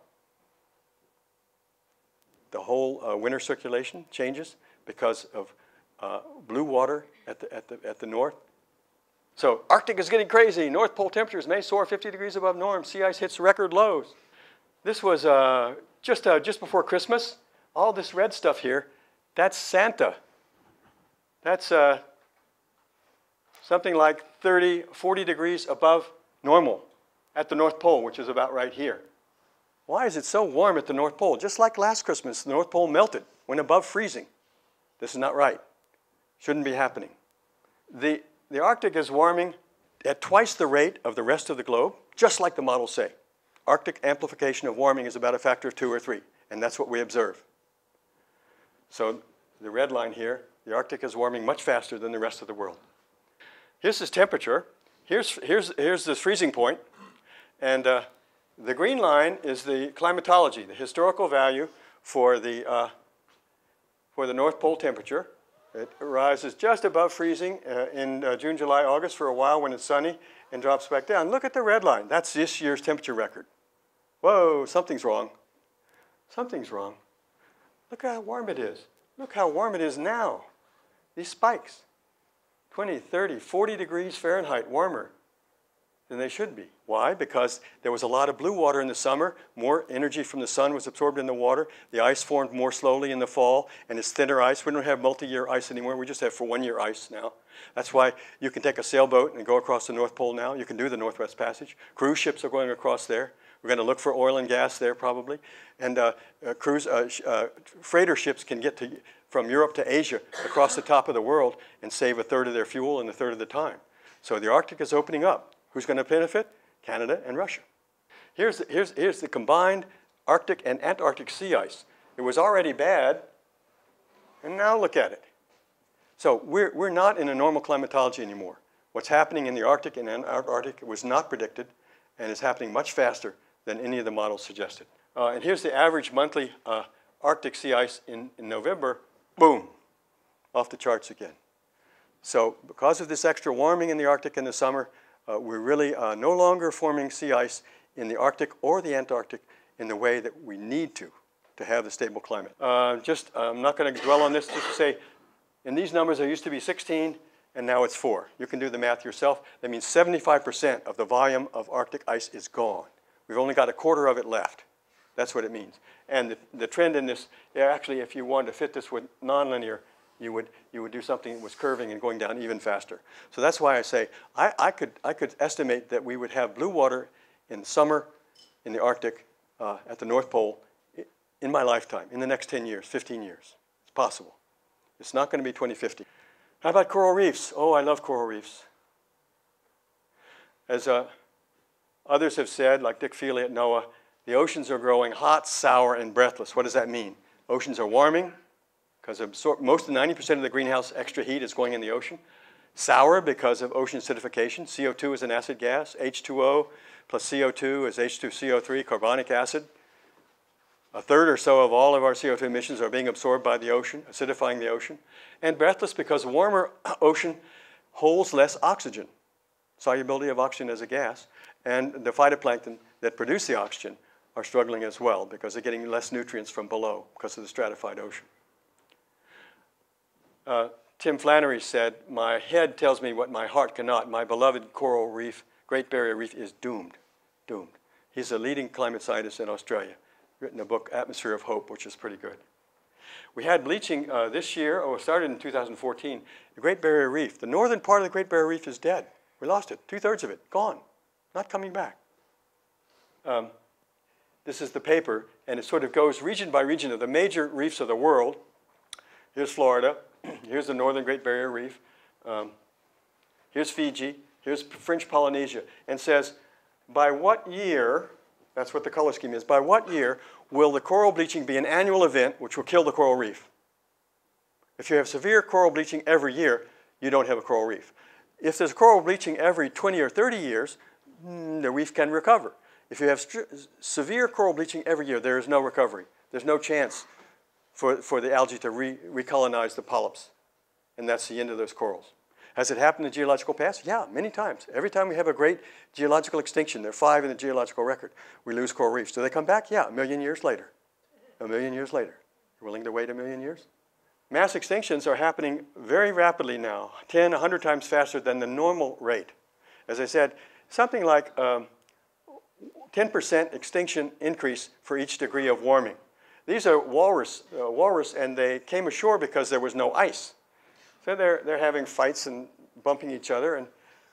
S2: The whole uh, winter circulation changes because of uh, blue water at the, at, the, at the north. So Arctic is getting crazy. North Pole temperatures may soar 50 degrees above norm. Sea ice hits record lows. This was uh, just, uh, just before Christmas. All this red stuff here, that's Santa that's uh, something like 30, 40 degrees above normal at the North Pole, which is about right here. Why is it so warm at the North Pole? Just like last Christmas, the North Pole melted, went above freezing. This is not right. Shouldn't be happening. The, the Arctic is warming at twice the rate of the rest of the globe, just like the models say. Arctic amplification of warming is about a factor of two or three, and that's what we observe. So the red line here the Arctic is warming much faster than the rest of the world. Here's this temperature. Here's, here's, here's this freezing point. And uh, the green line is the climatology, the historical value for the, uh, for the North Pole temperature. It rises just above freezing uh, in uh, June, July, August for a while when it's sunny and drops back down. Look at the red line. That's this year's temperature record. Whoa, something's wrong. Something's wrong. Look how warm it is. Look how warm it is now. These spikes, 20, 30, 40 degrees Fahrenheit warmer than they should be. Why? Because there was a lot of blue water in the summer, more energy from the sun was absorbed in the water, the ice formed more slowly in the fall, and it's thinner ice. We don't have multi-year ice anymore, we just have for one-year ice now. That's why you can take a sailboat and go across the North Pole now. You can do the Northwest Passage. Cruise ships are going across there. We're going to look for oil and gas there probably. And uh, uh, cruise, uh, uh freighter ships can get to from Europe to Asia across the top of the world and save a third of their fuel in a third of the time. So the Arctic is opening up. Who's going to benefit? Canada and Russia. Here's the, here's, here's the combined Arctic and Antarctic sea ice. It was already bad, and now look at it. So we're, we're not in a normal climatology anymore. What's happening in the Arctic and Antarctic was not predicted and is happening much faster than any of the models suggested. Uh, and here's the average monthly uh, Arctic sea ice in, in November boom, off the charts again. So because of this extra warming in the Arctic in the summer, uh, we're really uh, no longer forming sea ice in the Arctic or the Antarctic in the way that we need to to have the stable climate. Uh, just, I'm not going to dwell on this, just to say, in these numbers, there used to be 16, and now it's 4. You can do the math yourself. That means 75% of the volume of Arctic ice is gone. We've only got a quarter of it left. That's what it means. And the, the trend in this, actually, if you wanted to fit this with nonlinear, you would, you would do something that was curving and going down even faster. So that's why I say I, I, could, I could estimate that we would have blue water in summer in the Arctic uh, at the North Pole in my lifetime, in the next 10 years, 15 years. It's possible. It's not going to be 2050. How about coral reefs? Oh, I love coral reefs. As uh, others have said, like Dick Feely at NOAA, the oceans are growing hot, sour, and breathless. What does that mean? Oceans are warming because most of 90% of the greenhouse extra heat is going in the ocean. Sour because of ocean acidification. CO2 is an acid gas. H2O plus CO2 is H2CO3, carbonic acid. A third or so of all of our CO2 emissions are being absorbed by the ocean, acidifying the ocean. And breathless because warmer [clears throat] ocean holds less oxygen, solubility of oxygen as a gas. And the phytoplankton that produce the oxygen are struggling as well because they're getting less nutrients from below because of the stratified ocean. Uh, Tim Flannery said, my head tells me what my heart cannot. My beloved coral reef, Great Barrier Reef, is doomed, doomed. He's a leading climate scientist in Australia, written a book, Atmosphere of Hope, which is pretty good. We had bleaching uh, this year, or started in 2014. The Great Barrier Reef, the northern part of the Great Barrier Reef is dead. We lost it, two-thirds of it, gone, not coming back. Um, this is the paper, and it sort of goes region by region of the major reefs of the world. Here's Florida, [clears throat] here's the northern Great Barrier Reef, um, here's Fiji, here's French Polynesia, and says, by what year, that's what the color scheme is, by what year will the coral bleaching be an annual event which will kill the coral reef? If you have severe coral bleaching every year, you don't have a coral reef. If there's coral bleaching every 20 or 30 years, mm, the reef can recover. If you have severe coral bleaching every year, there is no recovery. There's no chance for, for the algae to re recolonize the polyps. And that's the end of those corals. Has it happened in the geological past? Yeah, many times. Every time we have a great geological extinction, there are five in the geological record, we lose coral reefs. Do they come back? Yeah, a million years later. A million years later. You're willing to wait a million years? Mass extinctions are happening very rapidly now, 10, 100 times faster than the normal rate. As I said, something like um, 10% extinction increase for each degree of warming. These are walrus, uh, walrus, and they came ashore because there was no ice. So they're, they're having fights and bumping each other, and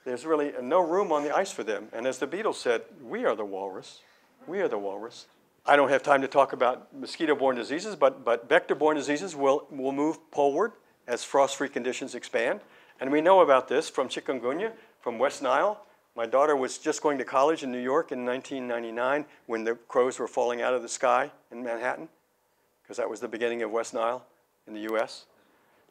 S2: there's really no room on the ice for them. And as the Beatles said, we are the walrus. We are the walrus. I don't have time to talk about mosquito-borne diseases, but, but vector-borne diseases will, will move poleward as frost-free conditions expand. And we know about this from chikungunya, from West Nile, my daughter was just going to college in New York in 1999 when the crows were falling out of the sky in Manhattan, because that was the beginning of West Nile in the US.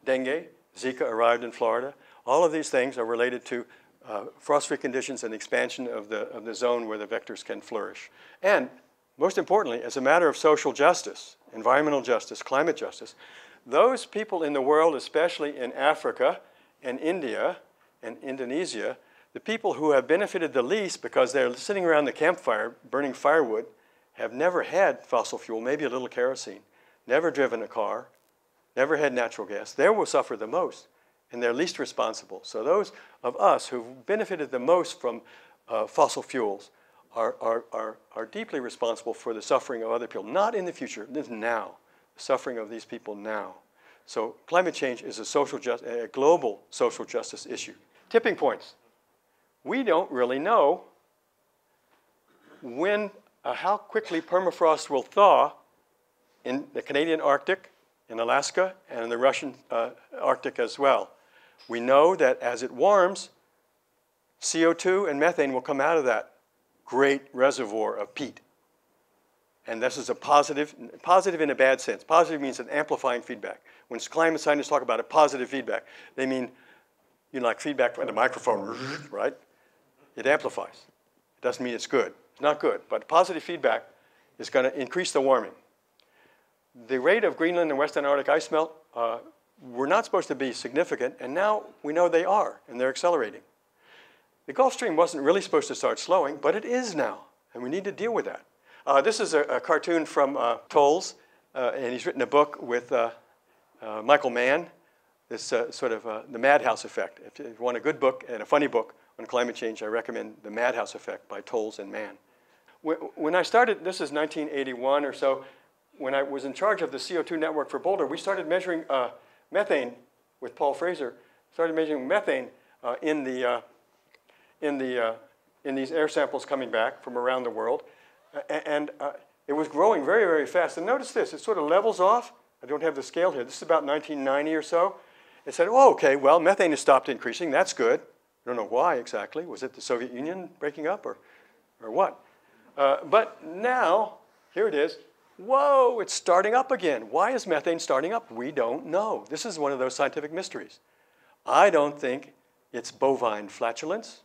S2: Dengue, Zika arrived in Florida. All of these things are related to uh, frost-free conditions and expansion of the, of the zone where the vectors can flourish. And most importantly, as a matter of social justice, environmental justice, climate justice, those people in the world, especially in Africa and India and Indonesia, the people who have benefited the least because they're sitting around the campfire burning firewood have never had fossil fuel, maybe a little kerosene, never driven a car, never had natural gas. They will suffer the most, and they're least responsible. So those of us who've benefited the most from uh, fossil fuels are, are, are, are deeply responsible for the suffering of other people, not in the future, this now, the suffering of these people now. So climate change is a, social just, a global social justice issue. Tipping points we don't really know when, uh, how quickly permafrost will thaw in the Canadian Arctic, in Alaska, and in the Russian uh, Arctic as well. We know that as it warms, CO2 and methane will come out of that great reservoir of peat. And this is a positive, positive in a bad sense. Positive means an amplifying feedback. When climate scientists talk about a positive feedback, they mean, you know, like feedback from the microphone, right? It amplifies. It doesn't mean it's good. It's not good, but positive feedback is going to increase the warming. The rate of Greenland and West Antarctic ice melt uh, were not supposed to be significant, and now we know they are, and they're accelerating. The Gulf Stream wasn't really supposed to start slowing, but it is now, and we need to deal with that. Uh, this is a, a cartoon from uh, Toles, uh, and he's written a book with uh, uh, Michael Mann, this uh, sort of the Madhouse Effect. If you want a good book and a funny book on climate change, I recommend The Madhouse Effect by Toles and Mann. When I started, this is 1981 or so, when I was in charge of the CO2 network for Boulder, we started measuring methane with Paul Fraser, started measuring methane in the in, the, uh, in these air samples coming back from around the world. And uh, it was growing very, very fast. And notice this, it sort of levels off. I don't have the scale here. This is about 1990 or so. It said, oh, okay, well, methane has stopped increasing. That's good. I don't know why exactly. Was it the Soviet Union breaking up or, or what? Uh, but now, here it is. Whoa, it's starting up again. Why is methane starting up? We don't know. This is one of those scientific mysteries. I don't think it's bovine flatulence.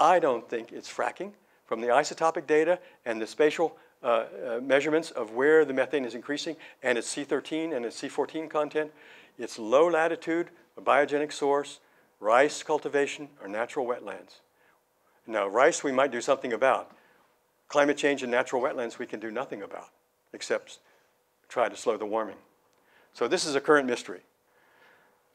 S2: I don't think it's fracking. From the isotopic data and the spatial uh, uh, measurements of where the methane is increasing and its C13 and its C14 content, it's low latitude, a biogenic source, rice cultivation, or natural wetlands. Now, rice we might do something about. Climate change in natural wetlands we can do nothing about, except try to slow the warming. So this is a current mystery.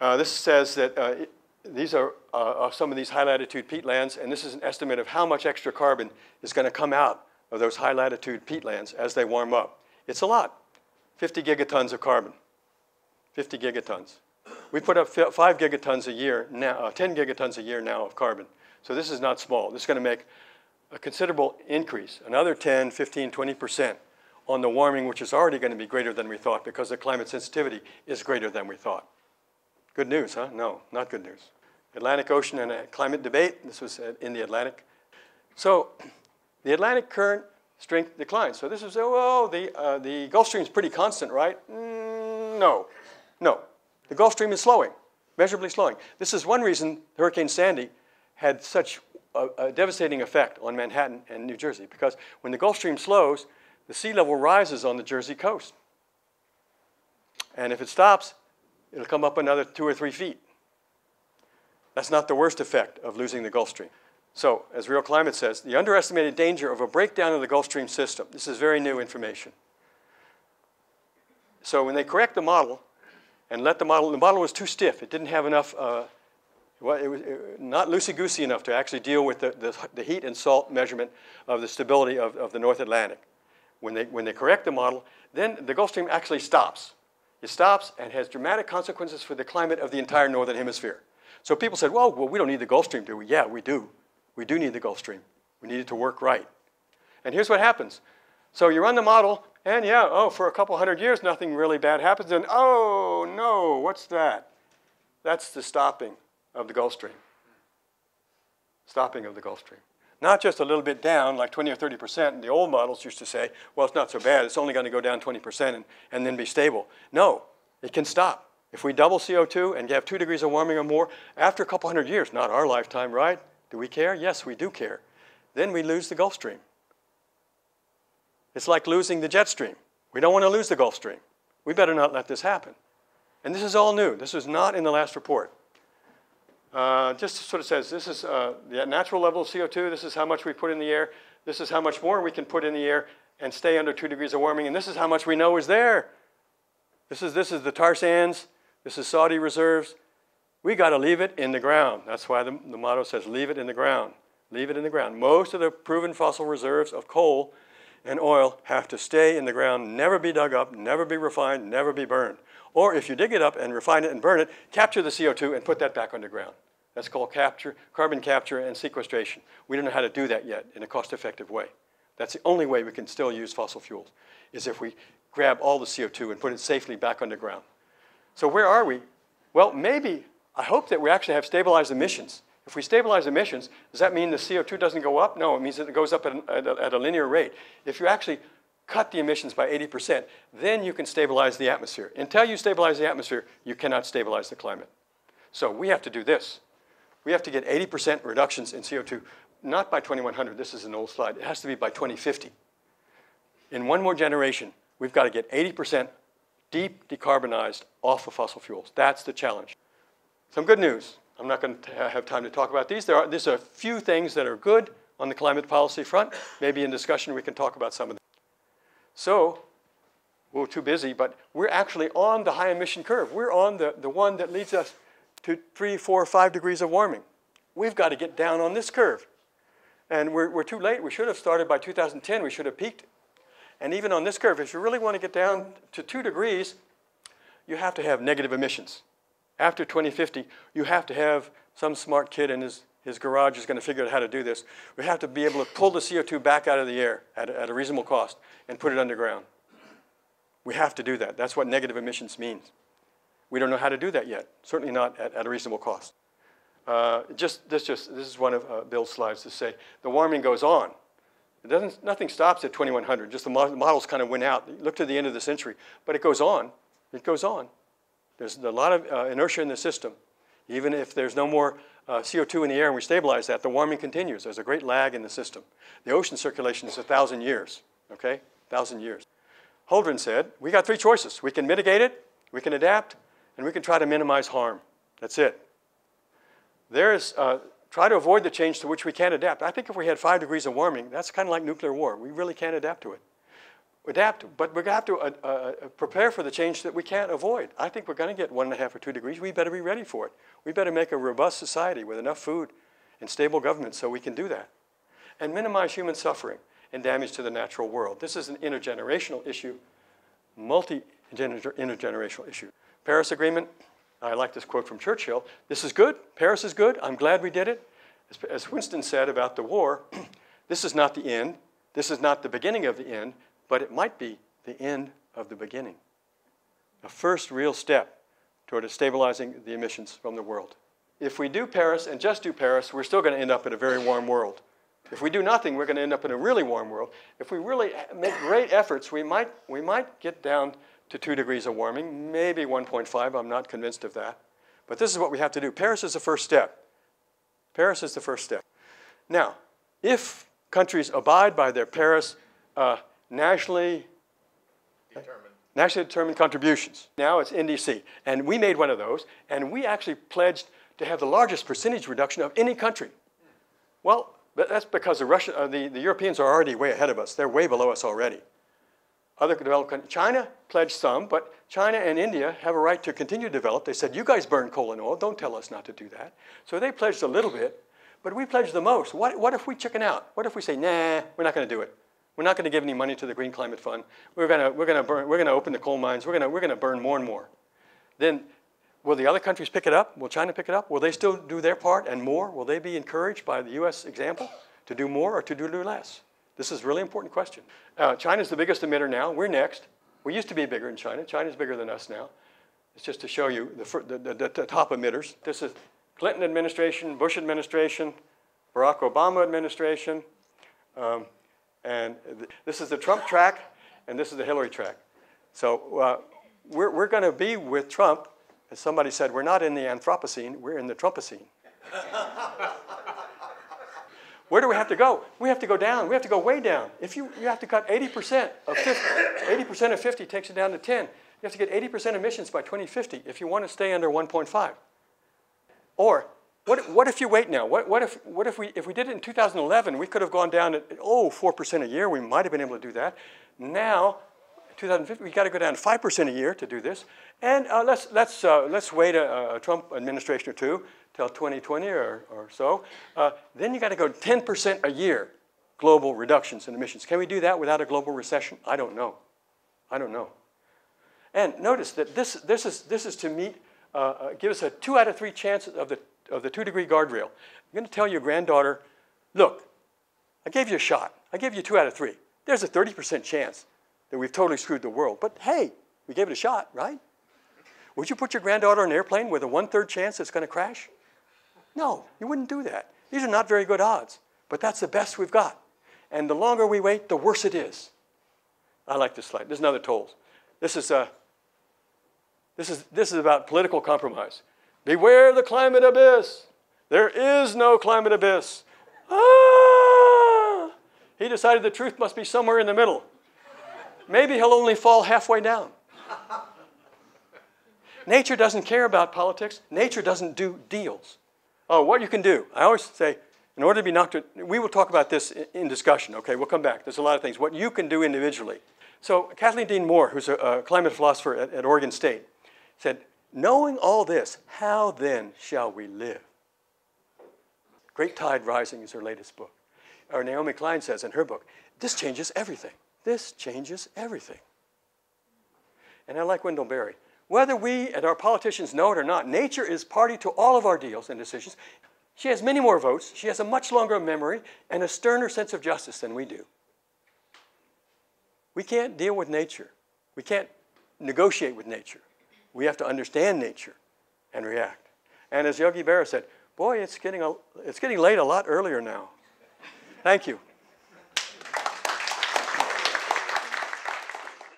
S2: Uh, this says that uh, these are uh, some of these high latitude peatlands, and this is an estimate of how much extra carbon is going to come out of those high latitude peatlands as they warm up. It's a lot 50 gigatons of carbon. 50 gigatons. We put up 5 gigatons a year now, uh, 10 gigatons a year now of carbon. So this is not small. This is going to make a considerable increase, another 10, 15, 20% on the warming, which is already going to be greater than we thought because the climate sensitivity is greater than we thought. Good news, huh? No, not good news. Atlantic Ocean and a climate debate. This was in the Atlantic. So the Atlantic current strength declines. So this is, oh, the, uh, the Gulf Stream is pretty constant, right? Mm, no, no. The Gulf Stream is slowing, measurably slowing. This is one reason Hurricane Sandy had such a, a devastating effect on Manhattan and New Jersey, because when the Gulf Stream slows, the sea level rises on the Jersey coast. And if it stops, it'll come up another two or three feet. That's not the worst effect of losing the Gulf Stream. So, as Real Climate says, the underestimated danger of a breakdown of the Gulf Stream system. This is very new information. So when they correct the model and let the model, the model was too stiff. It didn't have enough, uh, well, it was not loosey-goosey enough to actually deal with the, the, the, heat and salt measurement of the stability of, of the North Atlantic. When they, when they correct the model, then the Gulf Stream actually stops. It stops and has dramatic consequences for the climate of the entire northern hemisphere. So people said, well, well, we don't need the Gulf Stream, do we? Yeah, we do. We do need the Gulf Stream. We need it to work right. And here's what happens. So you run the model, and yeah, oh, for a couple hundred years, nothing really bad happens. And oh, no, what's that? That's the stopping of the Gulf Stream. Stopping of the Gulf Stream. Not just a little bit down, like 20 or 30%. The old models used to say, well, it's not so bad. It's only going to go down 20% and, and then be stable. No, it can stop. If we double CO2 and have two degrees of warming or more, after a couple hundred years, not our lifetime, right? Do we care? Yes, we do care. Then we lose the Gulf Stream. It's like losing the jet stream. We don't want to lose the Gulf Stream. We better not let this happen. And this is all new. This was not in the last report. Uh, just sort of says this is uh, the natural level of CO2, this is how much we put in the air, this is how much more we can put in the air and stay under two degrees of warming, and this is how much we know is there. This is, this is the tar sands, this is Saudi reserves. We got to leave it in the ground. That's why the, the motto says leave it in the ground. Leave it in the ground. Most of the proven fossil reserves of coal and oil have to stay in the ground, never be dug up, never be refined, never be burned. Or if you dig it up and refine it and burn it, capture the CO2 and put that back underground. That's called capture, carbon capture and sequestration. We don't know how to do that yet in a cost-effective way. That's the only way we can still use fossil fuels, is if we grab all the CO2 and put it safely back underground. So where are we? Well, maybe, I hope that we actually have stabilized emissions. If we stabilize emissions, does that mean the CO2 doesn't go up? No, it means that it goes up at, at, a, at a linear rate. If you actually cut the emissions by 80%, then you can stabilize the atmosphere. Until you stabilize the atmosphere, you cannot stabilize the climate. So we have to do this. We have to get 80% reductions in CO2, not by 2100, this is an old slide, it has to be by 2050. In one more generation, we've got to get 80% deep decarbonized off of fossil fuels. That's the challenge. Some good news. I'm not going to have time to talk about these. There are, there's a few things that are good on the climate policy front. Maybe in discussion we can talk about some of them. So, we're too busy, but we're actually on the high emission curve. We're on the, the one that leads us to three, four, five degrees of warming. We've got to get down on this curve. And we're, we're too late. We should have started by 2010. We should have peaked. And even on this curve, if you really want to get down to two degrees, you have to have negative emissions. After 2050, you have to have some smart kid in his, his garage is going to figure out how to do this. We have to be able to pull the CO2 back out of the air at a, at a reasonable cost and put it underground. We have to do that. That's what negative emissions means. We don't know how to do that yet, certainly not at, at a reasonable cost. Uh, just, this, just, this is one of uh, Bill's slides to say the warming goes on. It doesn't, nothing stops at 2100, just the models kind of went out. Look to the end of the century, but it goes on. It goes on. There's a lot of uh, inertia in the system. Even if there's no more uh, CO2 in the air and we stabilize that, the warming continues. There's a great lag in the system. The ocean circulation is a thousand years, okay? Thousand years. Holdren said, we got three choices. We can mitigate it, we can adapt, and we can try to minimize harm. That's it. There is, uh, try to avoid the change to which we can't adapt. I think if we had five degrees of warming, that's kind of like nuclear war. We really can't adapt to it. Adapt, but we're have to uh, uh, prepare for the change that we can't avoid. I think we're going to get one and a half or two degrees. We better be ready for it. We better make a robust society with enough food and stable government so we can do that. And minimize human suffering and damage to the natural world. This is an intergenerational issue, multi-intergenerational issue. Paris Agreement, I like this quote from Churchill. This is good. Paris is good. I'm glad we did it. As Winston said about the war, [clears throat] this is not the end. This is not the beginning of the end, but it might be the end of the beginning. A first real step toward stabilizing the emissions from the world. If we do Paris and just do Paris, we're still going to end up in a very warm world. If we do nothing, we're going to end up in a really warm world. If we really make great efforts, we might, we might get down to 2 degrees of warming, maybe 1.5. I'm not convinced of that. But this is what we have to do. Paris is the first step. Paris is the first step. Now, if countries abide by their Paris uh, nationally determined. nationally determined contributions, now it's NDC. And we made one of those, and we actually pledged to have the largest percentage reduction of any country. Well, that's because the, Russia, uh, the, the Europeans are already way ahead of us. They're way below us already. Other developed countries, China pledged some, but China and India have a right to continue to develop. They said, you guys burn coal and oil, don't tell us not to do that. So they pledged a little bit, but we pledged the most. What, what if we chicken out? What if we say, nah, we're not gonna do it? We're not gonna give any money to the Green Climate Fund. We're gonna, we're gonna, burn, we're gonna open the coal mines. We're gonna, we're gonna burn more and more. Then will the other countries pick it up? Will China pick it up? Will they still do their part and more? Will they be encouraged by the US example to do more or to do less? This is a really important question. Uh, China's the biggest emitter now. We're next. We used to be bigger in China. China's bigger than us now. It's just to show you the, the, the, the top emitters. This is Clinton administration, Bush administration, Barack Obama administration. Um, and th this is the Trump track, and this is the Hillary track. So uh, we're, we're going to be with Trump. As somebody said, we're not in the Anthropocene, we're in the Trumpocene. [laughs] Where do we have to go? We have to go down. We have to go way down. If you, you have to cut 80% of 50, 80% of 50 takes it down to 10. You have to get 80% emissions by 2050 if you want to stay under 1.5. Or what, what if you wait now? What, what, if, what if, we, if we did it in 2011, we could have gone down at, oh, 4% a year. We might have been able to do that. Now, 2050, we've got to go down 5% a year to do this. And uh, let's, let's, uh, let's wait a, a Trump administration or two till 2020 or, or so. Uh, then you got to go 10% a year global reductions in emissions. Can we do that without a global recession? I don't know. I don't know. And notice that this, this, is, this is to meet, uh, uh, give us a two out of three chance of the, of the two degree guardrail. I'm going to tell your granddaughter, look, I gave you a shot. I gave you two out of three. There's a 30% chance that we've totally screwed the world. But hey, we gave it a shot, right? Would you put your granddaughter on an airplane with a one-third chance it's going to crash? No, you wouldn't do that. These are not very good odds, but that's the best we've got. And the longer we wait, the worse it is. I like this slide. There's another Toles. This is, uh, this, is, this is about political compromise. Beware the climate abyss. There is no climate abyss. Ah! He decided the truth must be somewhere in the middle. Maybe he'll only fall halfway down. Nature doesn't care about politics. Nature doesn't do deals. Oh, what you can do. I always say, in order to be knocked, we will talk about this in discussion, okay? We'll come back. There's a lot of things. What you can do individually. So Kathleen Dean Moore, who's a, a climate philosopher at, at Oregon State, said, knowing all this, how then shall we live? Great Tide Rising is her latest book. Or Naomi Klein says in her book, this changes everything. This changes everything. And I like Wendell Berry. Whether we and our politicians know it or not, nature is party to all of our deals and decisions. She has many more votes, she has a much longer memory, and a sterner sense of justice than we do. We can't deal with nature. We can't negotiate with nature. We have to understand nature and react. And as Yogi Berra said, boy, it's getting, a, it's getting late a lot earlier now. Thank you.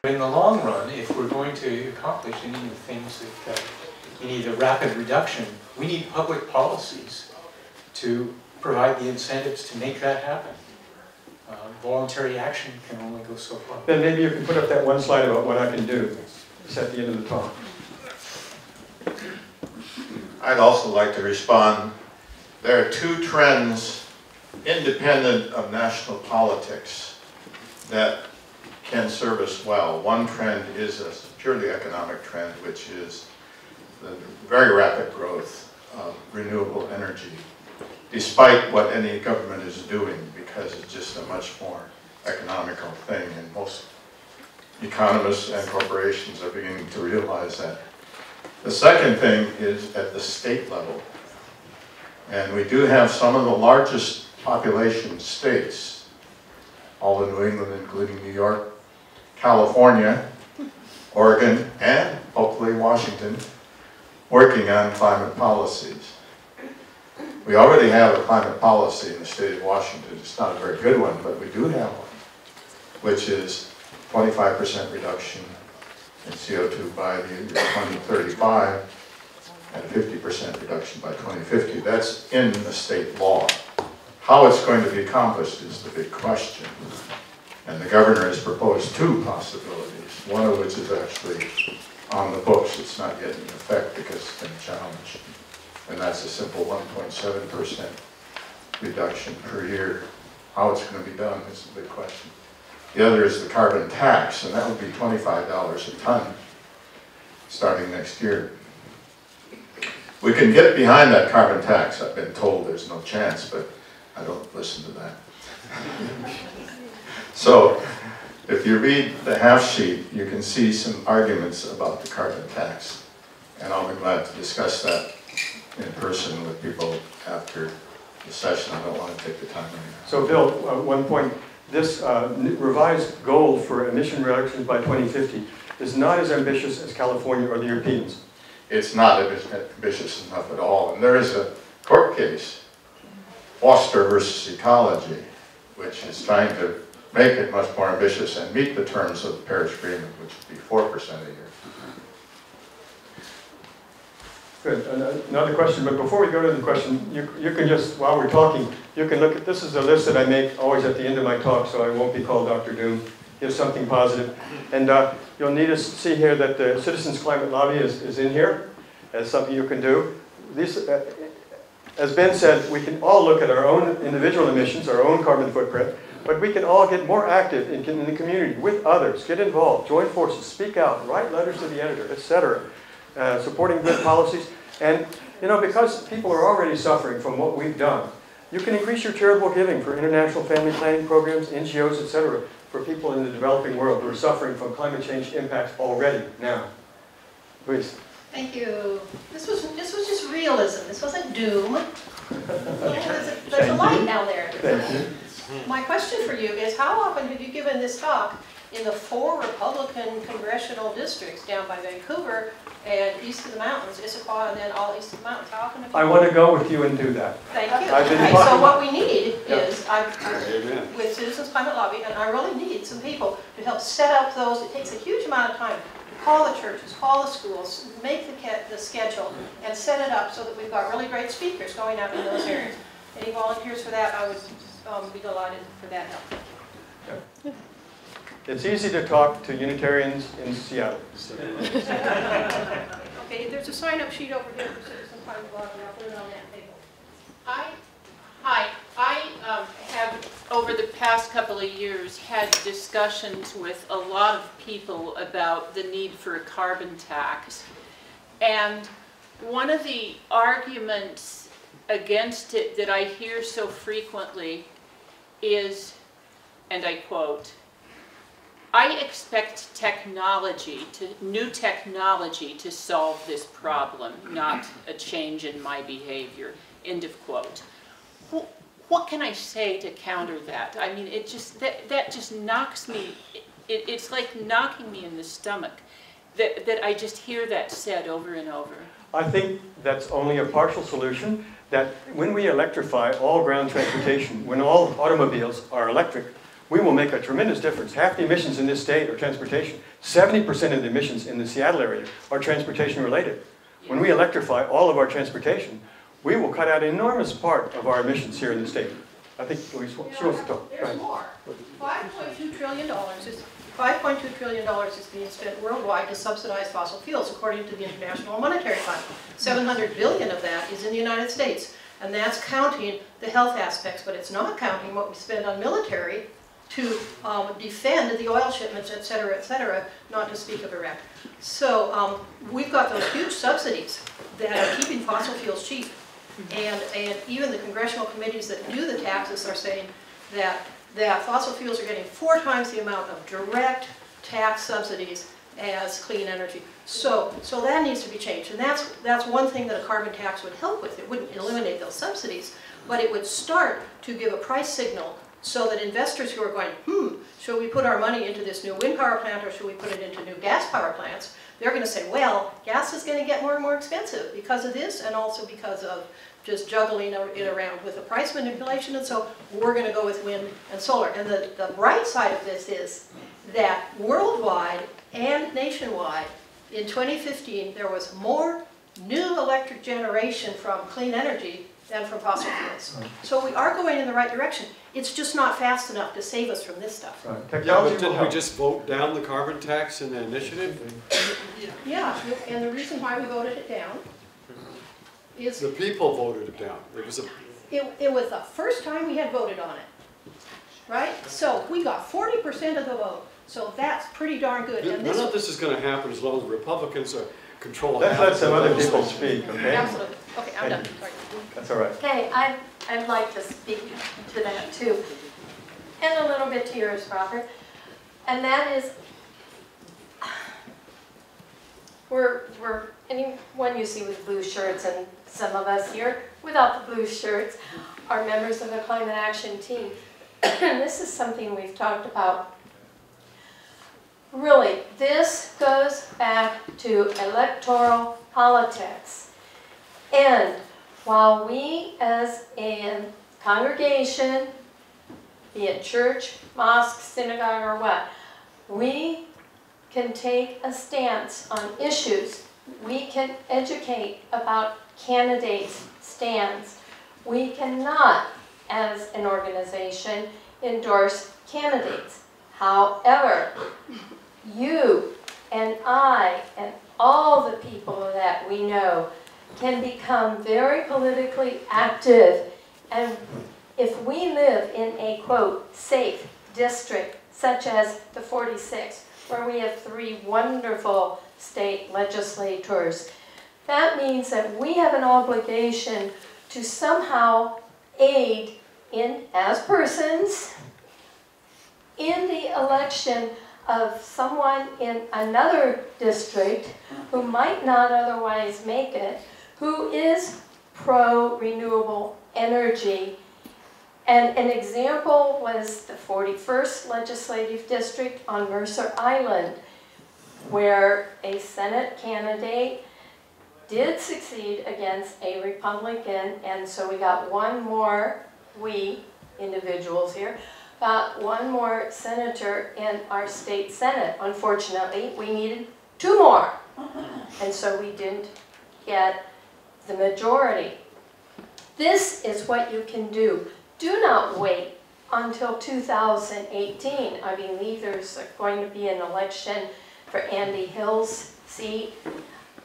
S1: In the long run, if we're going to accomplish any of the things that, uh, you need a rapid reduction, we need public policies to provide the incentives to make that happen. Uh, Voluntary action can only go so far.
S2: Then maybe you can put up that one slide about what I can do. It's at the end of the talk.
S3: I'd also like to respond. There are two trends independent of national politics that can serve us well. One trend is a purely economic trend, which is the very rapid growth of renewable energy, despite what any government is doing, because it's just a much more economical thing, and most economists and corporations are beginning to realize that. The second thing is at the state level. And we do have some of the largest population states, all in New England, including New York, California, Oregon, and hopefully Washington, working on climate policies. We already have a climate policy in the state of Washington. It's not a very good one, but we do have one, which is 25% reduction in CO2 by the year 2035 and 50% reduction by 2050. That's in the state law. How it's going to be accomplished is the big question. And the governor has proposed two possibilities, one of which is actually on the books. It's not yet in effect because it's been challenged. And that's a simple 1.7% reduction per year. How it's going to be done is the big question. The other is the carbon tax, and that would be $25 a ton starting next year. We can get behind that carbon tax. I've been told there's no chance, but I don't listen to that. [laughs] so, if you read the half sheet, you can see some arguments about the carbon tax. And I'll be glad to discuss that in person with people after the session. I don't want to take the time right now.
S2: So Bill, uh, one point, this uh, revised goal for emission reductions by 2050 is not as ambitious as California or the Europeans.
S3: It's not ambitious enough at all. And there is a court case, Foster versus Ecology, which is trying to make it much more ambitious and meet the terms of the Paris Agreement, which would be 4% a year.
S2: Good. Another question, but before we go to the question, you, you can just, while we're talking, you can look at, this is a list that I make always at the end of my talk, so I won't be called Dr. Doom. Here's something positive. And uh, you'll need to see here that the Citizens Climate Lobby is, is in here as something you can do. These, uh, as Ben said, we can all look at our own individual emissions, our own carbon footprint, but we can all get more active in, in the community with others, get involved, join forces, speak out, write letters to the editor, etc uh, supporting good policies. And, you know, because people are already suffering from what we've done, you can increase your charitable giving for international family planning programs, NGOs, etc., for people in the developing world who are suffering from climate change impacts already now. Please.
S4: Thank you. This was this was just realism. This wasn't doom. Yeah, [laughs] there's, a, there's a light down there.
S2: Thank you.
S4: My question for you is, how often have you given this talk in the four Republican congressional districts down by Vancouver and east of the mountains, Issaquah, and then all east of the mountains. How often have?
S2: I want to go with you and do that.
S4: Thank you.
S2: I've been
S4: Okay, so what we need
S2: Yeah.
S4: is, I, I- with Citizens Climate Lobby, and I really need some people to help set up those, it takes a huge amount of time. to Call the churches, call the schools, make the, the schedule, and set it up so that we've got really great speakers going out in those areas. Any volunteers for that, I would um, be delighted for that help.
S2: It's easy to talk to Unitarians in Seattle. [laughs]
S4: Okay, there's a sign-up sheet over here for Citizen Climate Lobby, I'll put it on that table.
S5: I, hi, I um, have, over the past couple of years, had discussions with a lot of people about the need for a carbon tax. And one of the arguments against it that I hear so frequently is, and I quote, I expect technology to, new technology to solve this problem, not a change in my behavior, end of quote. Wh- What can I say to counter that? I mean, it just, that, that just knocks me, it, it's like knocking me in the stomach, that, that I just hear that said over and over.
S2: I think that's only a partial solution, that when we electrify all ground transportation, when all automobiles are electric, we will make a tremendous difference. Half the emissions in this state are transportation. 70% of the emissions in the Seattle area are transportation related. When we electrify all of our transportation, we will cut out an enormous part of our emissions here in the state. I think we wants to talk.
S4: There's more. Five point two trillion dollars is, five point two trillion dollars is being spent worldwide to subsidize fossil fuels, according to the International Monetary Fund. Seven hundred billion of that is in the United States, and that's counting the health aspects, but it's not counting what we spend on military to um, defend the oil shipments, et cetera, et cetera, not to speak of Iraq. So um, we've got those huge subsidies that are keeping fossil fuels cheap. And, and even the congressional committees that do the taxes are saying that, that fossil fuels are getting four times the amount of direct tax subsidies as clean energy. So, so that needs to be changed, and that's, that's one thing that a carbon tax would help with. It wouldn't eliminate those subsidies, but it would start to give a price signal so that investors who are going, hmm, should we put our money into this new wind power plant or should we put it into new gas power plants? They're gonna say, well, gas is gonna get more and more expensive because of this and also because of just juggling it around with the price manipulation, and so we're gonna go with wind and solar. And the, the bright side of this is that worldwide and nationwide, in 2015, there was more new electric generation from clean energy than from fossil fuels. So we are going in the right direction. It's just not fast enough to save us from this stuff.
S2: Right. Technology
S6: but
S2: will
S6: didn't we just vote down the carbon tax in the initiative?
S4: Yeah, yeah, and the reason why we voted it down is
S6: The people voted it down. It was a,
S4: It, it was the first time we had voted on it, right? So we got forty percent of the vote, so that's pretty darn good. And
S6: none of
S4: this,
S6: this is gonna happen as long as the Republicans are control.
S2: Let's
S6: half
S2: let some other people speak, okay?
S4: absolutely, okay, I'm done, sorry.
S2: That's all right.
S7: Okay, I'd, I'd like to speak to that too, and a little bit to yours, Robert. And that is, we're, we're, anyone you see with blue shirts, and some of us here without the blue shirts, are members of the climate action team. And this is something we've talked about. Really, this goes back to electoral politics. And while we as a congregation, be it church, mosque, synagogue, or what, we can take a stance on issues. We can educate about candidates' stands. We cannot, as an organization, endorse candidates. However, you and I and all the people that we know can become very politically active. And if we live in a quote, safe district such as the 46, where we have three wonderful state legislators, that means that we have an obligation to somehow aid in, as persons, in the election of someone in another district who might not otherwise make it, who is pro-renewable energy. And an example was the 41st Legislative District on Mercer Island, where a Senate candidate did succeed against a Republican, and so we got one more, we individuals here, got one more senator in our state senate. Unfortunately, we needed two more. And so we didn't get the majority. This is what you can do. Do not wait until 2018. I believe there's going to be an election for Andy Hill's seat.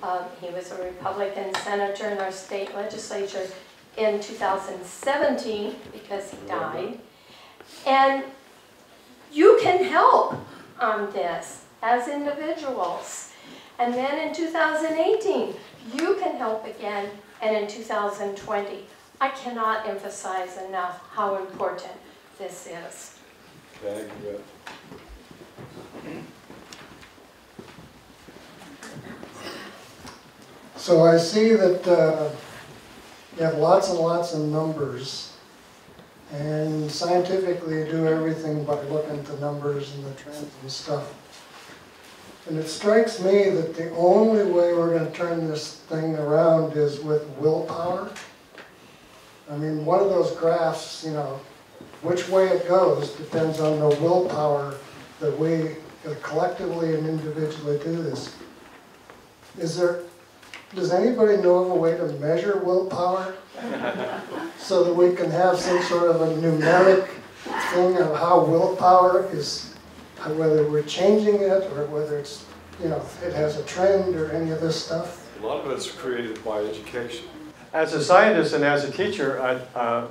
S7: Um, He was a Republican senator in our state legislature in 2017 because he died. And you can help on this as individuals. And then in 2018, you can help again, and in 2020. I cannot emphasize enough how important this is.
S6: Thank you.
S8: So I see that uh, you have lots and lots of numbers, and scientifically you do everything by looking at the numbers and the trends and stuff. And it strikes me that the only way we're going to turn this thing around is with willpower. I mean, one of those graphs, you know, which way it goes depends on the willpower that we collectively and individually do this. Is there, does anybody know of a way to measure willpower? So that we can have some sort of a numeric thing of how willpower is, whether we're changing it or whether it's, you know, it has a trend or any of this stuff?
S6: A lot of it's created by education.
S2: As a scientist and as a teacher, I, uh,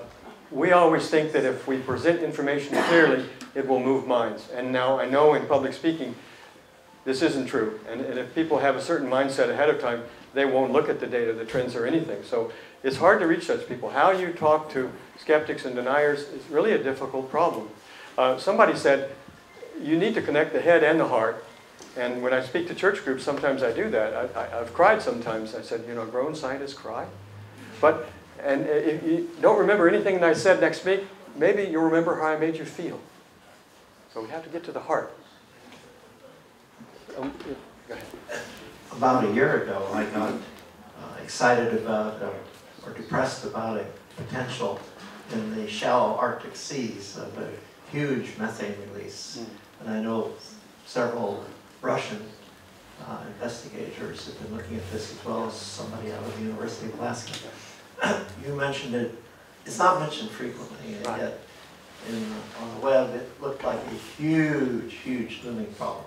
S2: we always think that if we present information clearly, it will move minds. And now I know in public speaking, this isn't true. And, and if people have a certain mindset ahead of time, they won't look at the data, the trends, or anything. So it's hard to reach such people. How you talk to skeptics and deniers is really a difficult problem. Uh, somebody said, you need to connect the head and the heart. And when I speak to church groups, sometimes I do that. I, I, I've cried sometimes. I said, you know, grown scientists cry. But, and if you don't remember anything that I said next week, maybe you'll remember how I made you feel. So we have to get to the heart. Um, go ahead.
S9: about a year ago, I got uh, excited about, uh, or depressed about a potential in the shallow Arctic seas of a huge methane release. And I know several Russian uh, investigators have been looking at this as well as somebody out of the University of Alaska. [coughs] You mentioned it, it's not mentioned frequently, and
S2: Right.
S9: yet in, on the web, it looked like a huge, huge looming problem.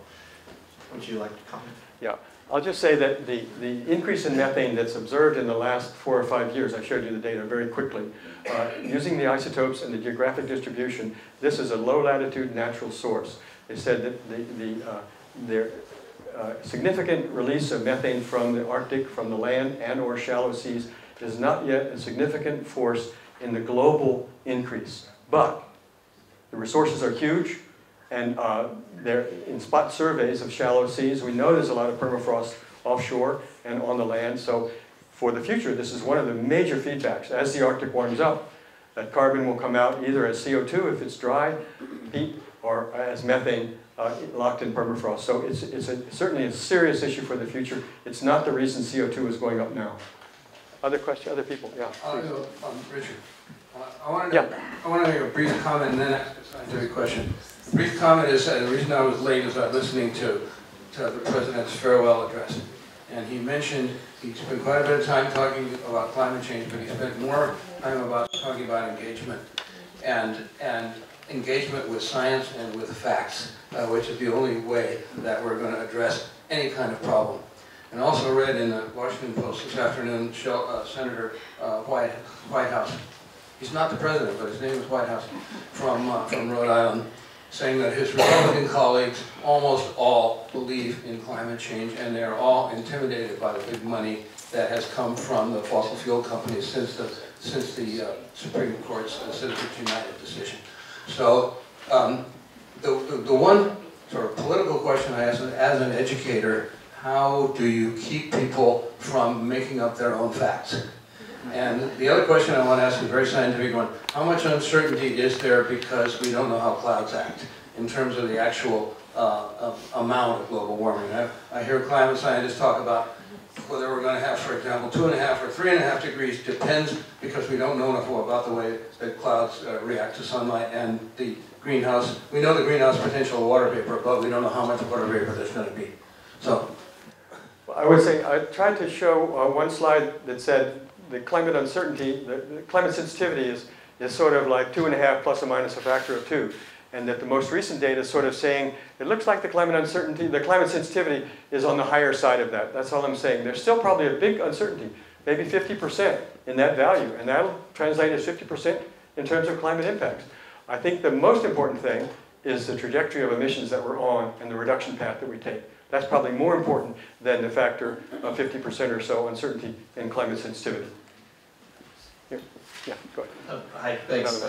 S9: Would you like to comment?
S2: Yeah, I'll just say that the, the increase in methane that's observed in the last four or five years, I showed you the data very quickly, uh, using the isotopes and the geographic distribution, this is a low latitude natural source. They said that the, the, uh, there, uh, significant release of methane from the Arctic, from the land and or shallow seas is not yet a significant force in the global increase. But the resources are huge, and uh, in spot surveys of shallow seas, we know there's a lot of permafrost offshore and on the land. So for the future, this is one of the major feedbacks. As the Arctic warms up, that carbon will come out either as CO2 if it's dry, peat, or as methane uh, locked in permafrost. So it's, it's a, certainly a serious issue for the future. It's not the reason CO2 is going up now. Other questions, other people? Yeah.
S10: Uh,
S2: please.
S10: um, Richard, uh, I wanted
S2: Yeah.
S10: to, I want to make a brief comment and then ask a scientific question. The Brief comment is, uh, the reason I was late is I was listening to, to the president's farewell address. And he mentioned, he spent quite a bit of time talking about climate change, but he spent more time about talking about engagement. And, and engagement with science and with facts, uh, which is the only way that we're going to address any kind of problem. And also read in the Washington Post this afternoon, uh, Senator uh, White, Whitehouse, he's not the president, but his name is Whitehouse, from, uh, from Rhode Island, saying that his Republican colleagues almost all believe in climate change, and they're all intimidated by the big money that has come from the fossil fuel companies since the, since the uh, Supreme Court's uh, Citizens United decision. So, um, the, the, the one sort of political question I ask as an educator, how do you keep people from making up their own facts? And the other question I want to ask is a very scientific one. How much uncertainty is there because we don't know how clouds act in terms of the actual uh, amount of global warming? I, I hear climate scientists talk about whether we're going to have, for example, two and a half or three and a half degrees depends because we don't know enough about the way that clouds uh, react to sunlight and the greenhouse. We know the greenhouse potential of water vapor, but we don't know how much water vapor there's going to be. So
S2: I would say, I tried to show uh, one slide that said the climate uncertainty, the, the climate sensitivity is, is sort of like two and a half plus or minus a factor of two. And that the most recent data is sort of saying it looks like the climate uncertainty, the climate sensitivity is on the higher side of that. That's all I'm saying. There's still probably a big uncertainty, maybe 50% in that value, and that'll translate as 50% in terms of climate impacts. I think the most important thing is the trajectory of emissions that we're on and the reduction path that we take. That's probably more important than the factor of 50% or so uncertainty in climate sensitivity. Yeah, yeah, go ahead.
S11: Uh, Hi, thanks.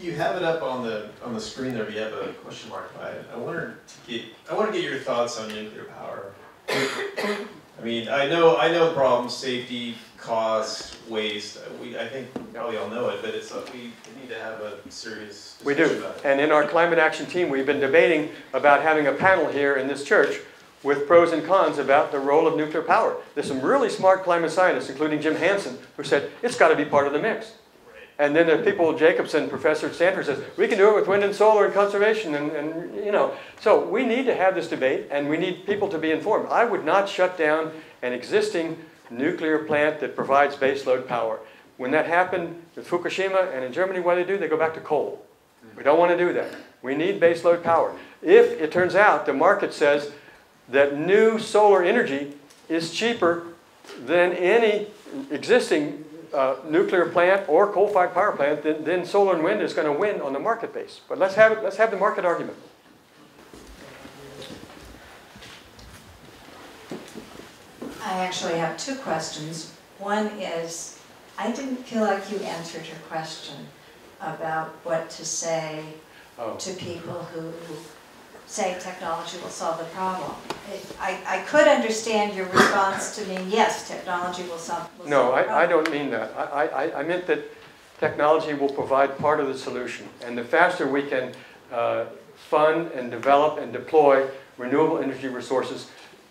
S11: You have it up on the, on the screen there, we have a question mark by it. I wanted to get, I want to get your thoughts on nuclear power. I mean, I know, I know the problems, safety, cost, waste, we, I think we probably all know it, but it's, uh, we need to have a serious
S2: We do.
S11: about it.
S2: And in our climate action team, we've been debating about having a panel here in this church with pros and cons about the role of nuclear power. There's some really smart climate scientists, including Jim Hansen, who said it's got to be part of the mix. And then the people, Jacobson, professor at Stanford says, we can do it with wind and solar and conservation and, and, you know. So we need to have this debate and we need people to be informed. I would not shut down an existing nuclear plant that provides baseload power. When that happened with Fukushima and in Germany, what do they do? They go back to coal. We don't want to do that. We need baseload power. If it turns out the market says that new solar energy is cheaper than any existing uh, nuclear plant or coal-fired power plant, then, then solar and wind is going to win on the market base. But let's have it, let's have the market argument.
S12: I actually have two questions. One is, I didn't feel like you answered your question about what to say
S2: Oh.
S12: to people who say technology will solve the problem. It- I, I could understand your response to mean, yes, technology will solve, will solve
S2: No,
S12: the problem.
S2: I, I don't mean that. I, I, I meant that technology will provide part of the solution. And the faster we can uh, fund and develop and deploy renewable energy resources,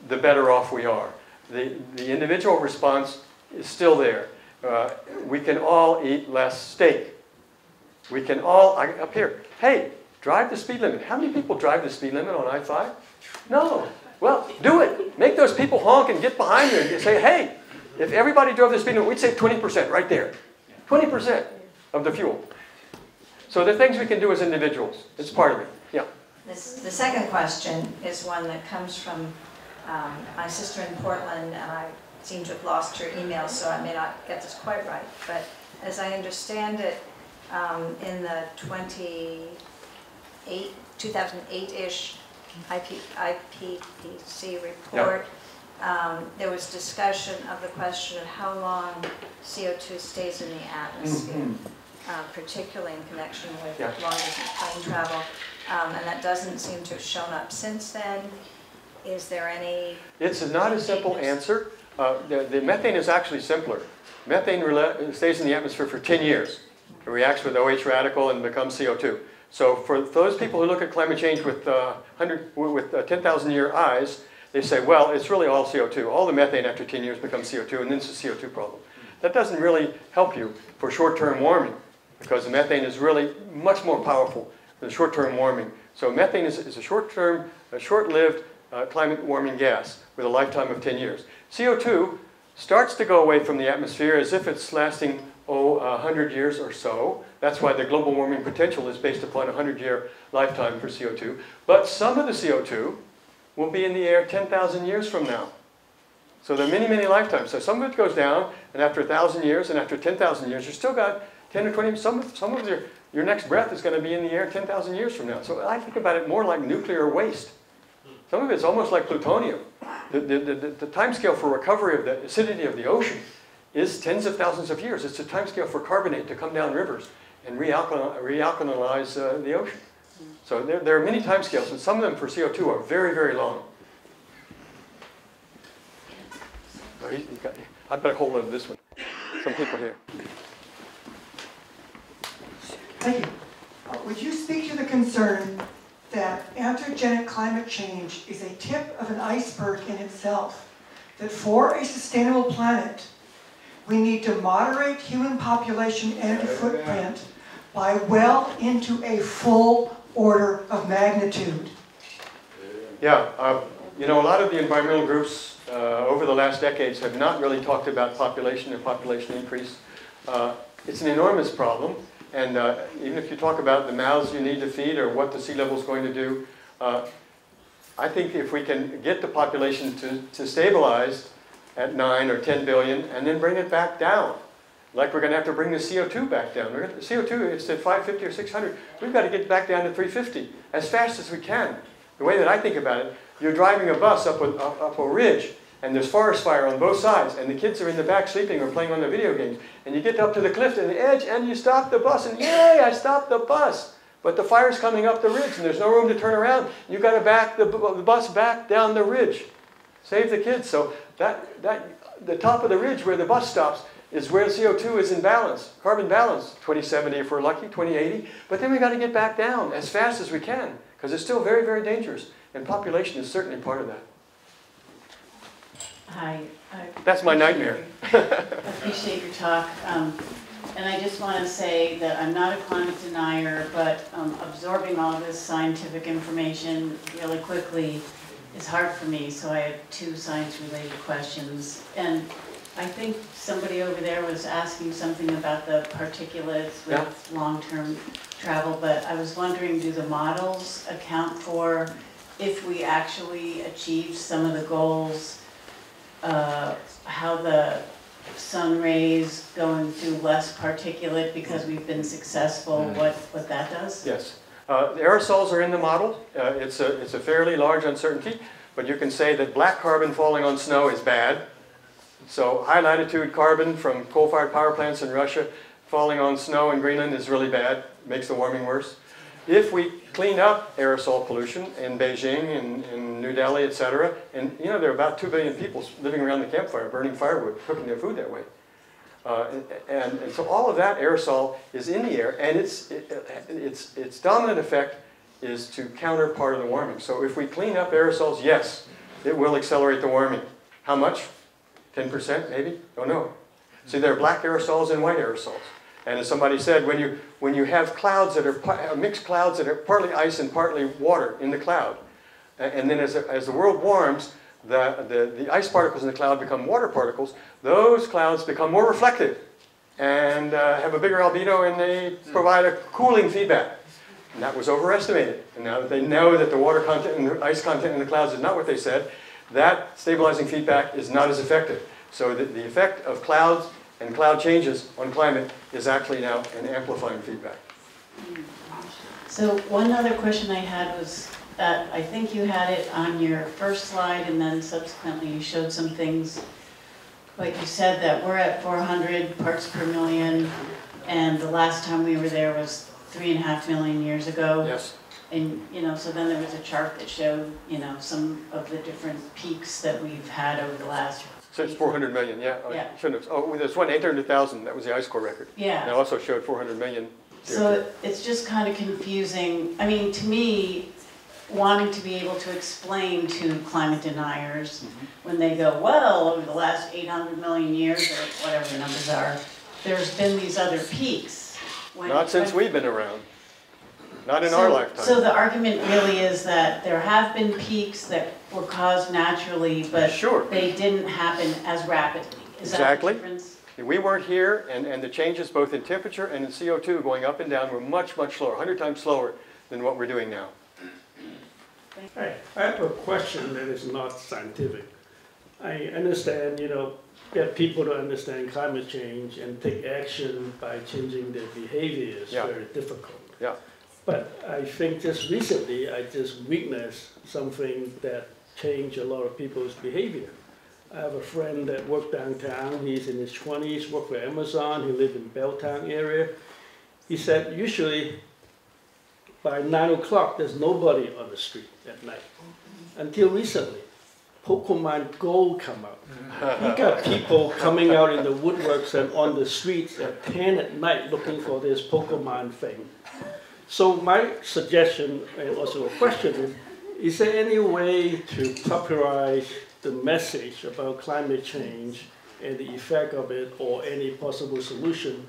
S2: the better off we are. The, the individual response is still there. Uh, we can all eat less steak. We can all, I, up here, hey, drive the speed limit. How many people drive the speed limit on I-5? No. Well, do it. Make those people honk and get behind you and say, hey, if everybody drove the speed limit, we'd save 20% right there. 20% of the fuel. So there are things we can do as individuals. It's part of it. Yeah.
S12: This, the second question is one that comes from um, my sister in Portland, and I seem to have lost her email, so I may not get this quite right. But as I understand it, um, in the 28, 2008-ish IP, IPCC report, um, there was discussion of the question of how long CO2 stays in the atmosphere, uh, particularly in connection with
S2: Yeah.
S12: long distance plane travel. Um, And that doesn't seem to have shown up since then. Is there any,
S2: It's not a simple answer. Uh, the, the methane is actually simpler. Methane stays in the atmosphere for 10 years. It reacts with OH radical and becomes CO2. So for those people who look at climate change with, uh, with uh, 10,000 year eyes, they say, well, it's really all CO2. All the methane after 10 years becomes CO2, and then it's a CO2 problem. That doesn't really help you for short-term warming, because the methane is really much more powerful than short-term warming. So methane is, is a short-term, short-lived uh, climate warming gas with a lifetime of 10 years. CO2 starts to go away from the atmosphere as if it's lasting, oh, 100 years or so. That's why the global warming potential is based upon a 100-year lifetime for CO2. But some of the CO2 will be in the air 10,000 years from now. So there are many, many lifetimes. So some of it goes down, and after 1,000 years, and after 10,000 years, you've still got 10 or 20, some of, some of your, your next breath is going to be in the air 10,000 years from now. So I think about it more like nuclear waste. Some of it's almost like plutonium. The, the, the, the timescale for recovery of the acidity of the ocean is tens of thousands of years. It's the timescale for carbonate to come down rivers and realkali- realkalinize uh, the ocean. So there, there are many timescales, and some of them for CO2 are very, very long. He got- better hold on this one. Some people here.
S13: Thank you. Uh, Would you speak to the concern that anthropogenic climate change is a tip of an iceberg in itself? That for a sustainable planet, we need to moderate human population energy footprint by well into a full order of magnitude?
S2: Yeah, uh, you know, a lot of the environmental groups uh, over the last decades have not really talked about population and population increase. Uh, it's an enormous problem. and uh, even if you talk about the mouths you need to feed or what the sea level is going to do, uh, I think if we can get the population to, to stabilize at 9 or 10 billion and then bring it back down, like we're going to have to bring the CO2 back down. We're gonna, CO2 is at 550 or 600. We've got to get back down to 350 as fast as we can. The way that I think about it, you're driving a bus up a, up a ridge and there's forest fire on both sides, and the kids are in the back sleeping or playing on their video games, and you get up to the cliff and the edge, and you stop the bus, and yay, I stopped the bus. But the fire's coming up the ridge, and there's no room to turn around. You've got to back the, the bus back down the ridge. Save the kids. So that, that, the top of the ridge where the bus stops is where CO2 is in balance, carbon balance, 2070 if we're lucky, 2080. But then we've got to get back down as fast as we can, because it's still very, very dangerous. And population is certainly part of that.
S14: Hi. I
S2: That's my nightmare.
S14: your- [laughs] Appreciate your talk. Um, And I just want to say that I'm not a climate denier, but um, absorbing all of this scientific information really quickly is hard for me, so I have two science-related questions. And I think somebody over there was asking something about the particulates
S2: Yeah.
S14: with long-term travel, but I was wondering, do the models account for if we actually achieve some of the goals uh, how the sun rays going through less particulate because we've been successful, what, what that does?
S2: Yes. Uh, the aerosols are in the model. Uh, it's, a, it's a fairly large uncertainty, but you can say that black carbon falling on snow is bad. So high latitude carbon from coal-fired power plants in Russia falling on snow in Greenland is really bad, makes the warming worse. If we clean up aerosol pollution in Beijing and in New Delhi, et cetera, and you know, there are about 2 billion people living around the campfire, burning firewood, cooking their food that way. Uh, and, and so all of that aerosol is in the air, and its, it, its, its dominant effect is to counter part of the warming. So if we clean up aerosols, yes, it will accelerate the warming. How much? 10% maybe? Don't know. See, there are black aerosols and white aerosols. And as somebody said, when you, when you have clouds that are uh, mixed clouds that are partly ice and partly water in the cloud, and then as, as the world warms, the, the, the ice particles in the cloud become water particles, those clouds become more reflective and uh, have a bigger albedo and they provide a cooling feedback. And that was overestimated. And now that they know that the water content and the ice content in the clouds is not what they said, that stabilizing feedback is not as effective. So the, the effect of clouds and cloud changes on climate is actually now an amplifying feedback.
S14: So one other question I had was that I think you had it on your first slide and then subsequently you showed some things. Like you said that we're at 400 parts per million and the last time we were there was three and a half million years ago.
S2: Yes.
S14: And, you know, so then there was a chart that showed, you know, some of the different peaks that we've had over the last.
S2: So it's 400 million, yeah. I
S14: Yeah.
S2: Shouldn't have, oh, there's one 800,000, that was the ice core record.
S14: Yeah.
S2: And it also showed 400 million.
S14: So it's just kind of confusing. I mean, to me, wanting to be able to explain to climate deniers mm-hmm. when they go, well, over the last 800 million years, or whatever the numbers are, there's been these other peaks. When-
S2: Not since
S14: when-
S2: we've been around. Not in our
S14: So-
S2: lifetime.
S14: So the argument really is that there have been peaks that were caused naturally, but
S2: Sure.
S14: they didn't happen as rapidly. Is that the
S2: Exactly.
S14: difference?
S2: We weren't here, and, and the changes both in temperature and in CO2 going up and down were much, much slower, 100 times slower than what we're doing now.
S15: Hi, I have a question that is not scientific. I understand, you know, get people to understand climate change and take action by changing their behavior is
S2: Yeah.
S15: very difficult.
S2: Yeah.
S15: But I think just recently, I just witnessed something that changed a lot of people's behavior. I have a friend that worked downtown, he's in his twenties, worked for Amazon, he lived in Belltown area. He said usually by nine o'clock, there's nobody on the street at night. Until recently, Pokemon Go come out. Mm-hmm. You got people coming out in the woodworks and on the streets at ten at night looking for this Pokemon thing. So my suggestion and also a question is, is there any way to popularize the message about climate change and the effect of it or any possible solution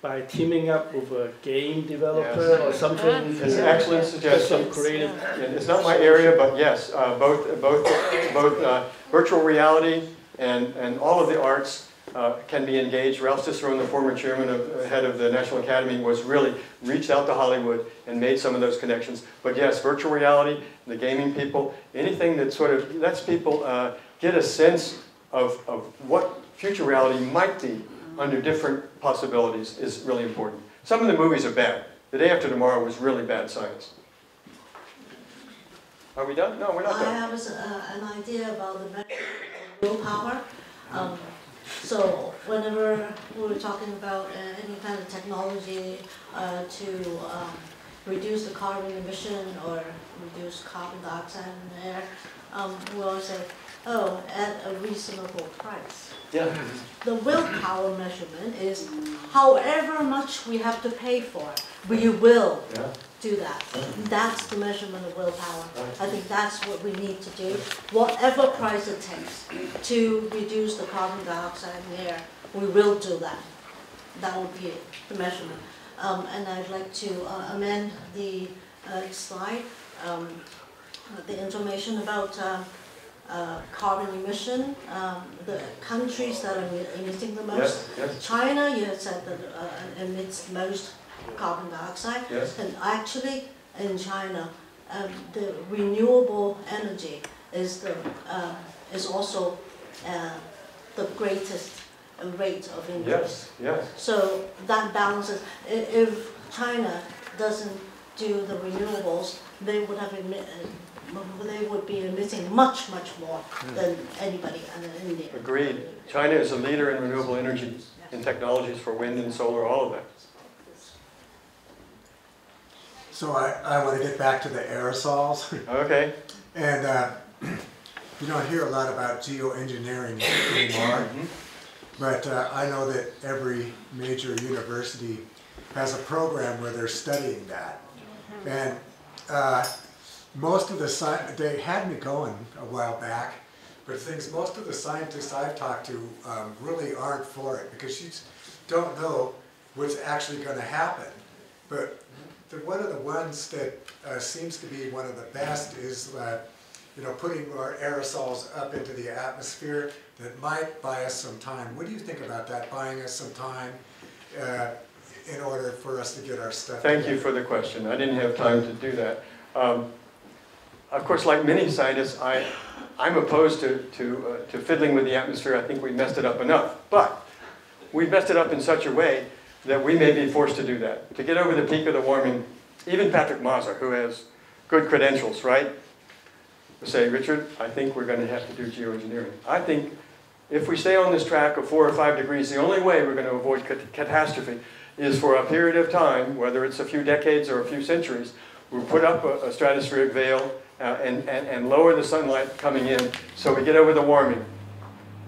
S15: by teaming up with a game developer or something?
S2: It's an excellent suggestion.
S15: Some creative.
S2: Yeah, It's not my area, but yes, uh, both, both, both uh, virtual reality and, and all of the arts, uh, uh, can be engaged. Ralph Cicerone, the former chairman of, uh, head of the National Academy, was really reached out to Hollywood and made some of those connections. But yes, virtual reality, the gaming people, anything that sort of lets people uh, get a sense of, of what future reality might be under different possibilities is really important. Some of the movies are bad. The Day After Tomorrow was really bad science. Are we done? No, we're not
S16: I
S2: done.
S16: have uh, an idea about the willpower. Um, so whenever we were talking about uh, any kind of technology uh, to um, reduce the carbon emission or reduce carbon dioxide in the air, um, we always say, oh, at a reasonable price.
S2: Yeah.
S16: The willpower measurement is however much we have to pay for, we will
S2: Yeah.
S16: do that. That's the measurement of willpower. I think that's what we need to do, whatever price it takes to reduce the carbon dioxide in the air, we will do that. That will be the measurement. Um, and I'd like to uh, amend the uh, slide, um, the information about uh, uh, carbon emission, um, the countries that are emitting the most.
S2: Yes, yes.
S16: China, you had said that uh, emits most carbon dioxide.
S2: Yes.
S16: And actually, in China, um, the renewable energy is the uh, is also uh, the greatest rate of increase.
S2: Yes, yes.
S16: So that balances. If China doesn't do the renewables, they would have emit, uh, they would be emitting much much more than anybody in India.
S2: Agreed. China is a leader in renewable energy, in technologies for wind and solar, all of that.
S17: So I, I want to get back to the aerosols. [laughs]
S2: Okay.
S17: And uh, [clears throat] you don't hear a lot about geoengineering anymore. But uh, I know that every major university has a program where they're studying that. And uh, most of the they had me going a while back, but things most of the scientists I've talked to um, really aren't for it because you don't know what's actually going to happen. But the, one of the ones that uh, seems to be one of the best is uh, you know putting our aerosols up into the atmosphere that might buy us some time. What do you think about that? Buying us some time uh, in order for us to get our stuff.
S2: Thank you for the question. I didn't have time to do that. Um, of course, like many scientists, I, I'm opposed to, to, uh, to fiddling with the atmosphere. I think we messed it up enough. But we've messed it up in such a way that we may be forced to do that. To get over the peak of the warming, even Patrick Mazur, who has good credentials, right, say, Richard, I think we're going to have to do geoengineering. I think if we stay on this track of four or five degrees, the only way we're going to avoid cat- catastrophe is for a period of time, whether it's a few decades or a few centuries, we put up a, a stratospheric veil uh, and, and, and lower the sunlight coming in so we get over the warming.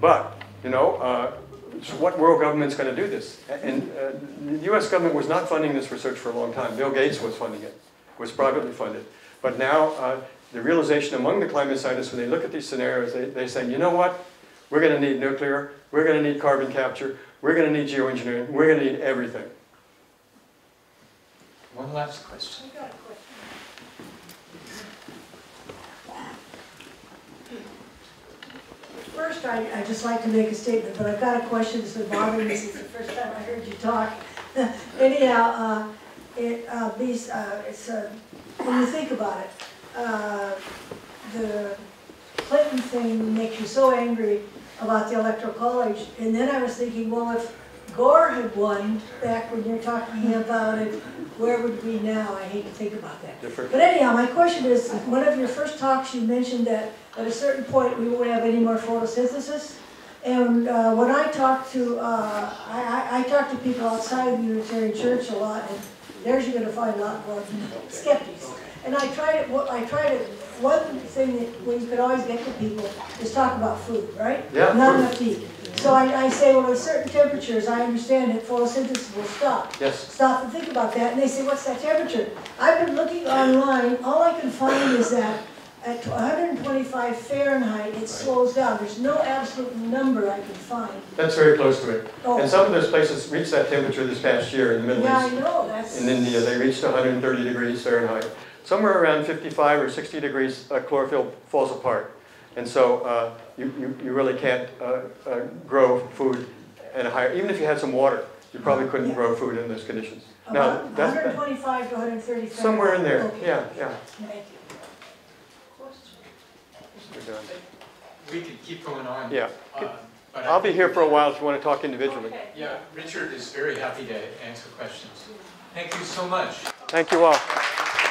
S2: But, you know, uh, so what world government's going to do this? And uh, the U.S. government was not funding this research for a long time. Bill Gates was funding it, was privately funded. But now, uh, the realization among the climate scientists, when they look at these scenarios, they, they say, you know what? We're going to need nuclear, we're going to need carbon capture, we're going to need geoengineering, we're going to need everything.
S1: One last question.
S18: First, I, I'd just like to make a statement, but I've got a question that's been bothering me since the first time I heard you talk. [laughs] Anyhow, uh, it, uh, these, uh, it's, uh, when you think about it, uh, the Clinton thing makes you so angry about the electoral college, and then I was thinking, well, if Gore had won back when you're talking about it, where would we now? I hate to think about that.
S2: Different.
S18: But anyhow, my question is, one of your first talks, you mentioned that at a certain point, we won't have any more photosynthesis. And uh, when I talk to, uh, I, I talk to people outside of the Unitarian Church a lot, and there's you're gonna find a lot more skeptics. And I try to, what I try to, one thing that, you could always get to people is talk about food, right?
S2: Yeah,
S18: Not
S2: food.
S18: enough to eat. So I, I say, well, at certain temperatures, I understand that photosynthesis will stop
S2: Yes.
S18: stop and think about that, and they say, what's that temperature? I've been looking online, all I can find is that at 125 Fahrenheit, it slows down. There's no absolute number I can find.
S2: That's very close to it.
S18: Oh.
S2: And some of those places reached that temperature this past year in the Middle
S18: Yeah, I
S2: East.
S18: know, that's.
S2: In India, they reached 130 degrees Fahrenheit. Somewhere around 55 or 60 degrees, uh, chlorophyll falls apart. And so uh, you, you, you really can't uh, uh, grow food and a higher, even if you had some water, you probably couldn't grow food in those conditions. Now,
S18: About
S2: that's,
S18: 125 to 130
S2: somewhere in there,
S18: Okay.
S2: yeah, yeah.
S18: Thank you.
S2: We're
S1: could keep going on.
S2: Yeah.
S1: uh, but I
S2: I'll be here for a while if you want to talk individually.
S1: Yeah, Richard is very happy to answer questions. Thank you so much.
S2: Thank you all.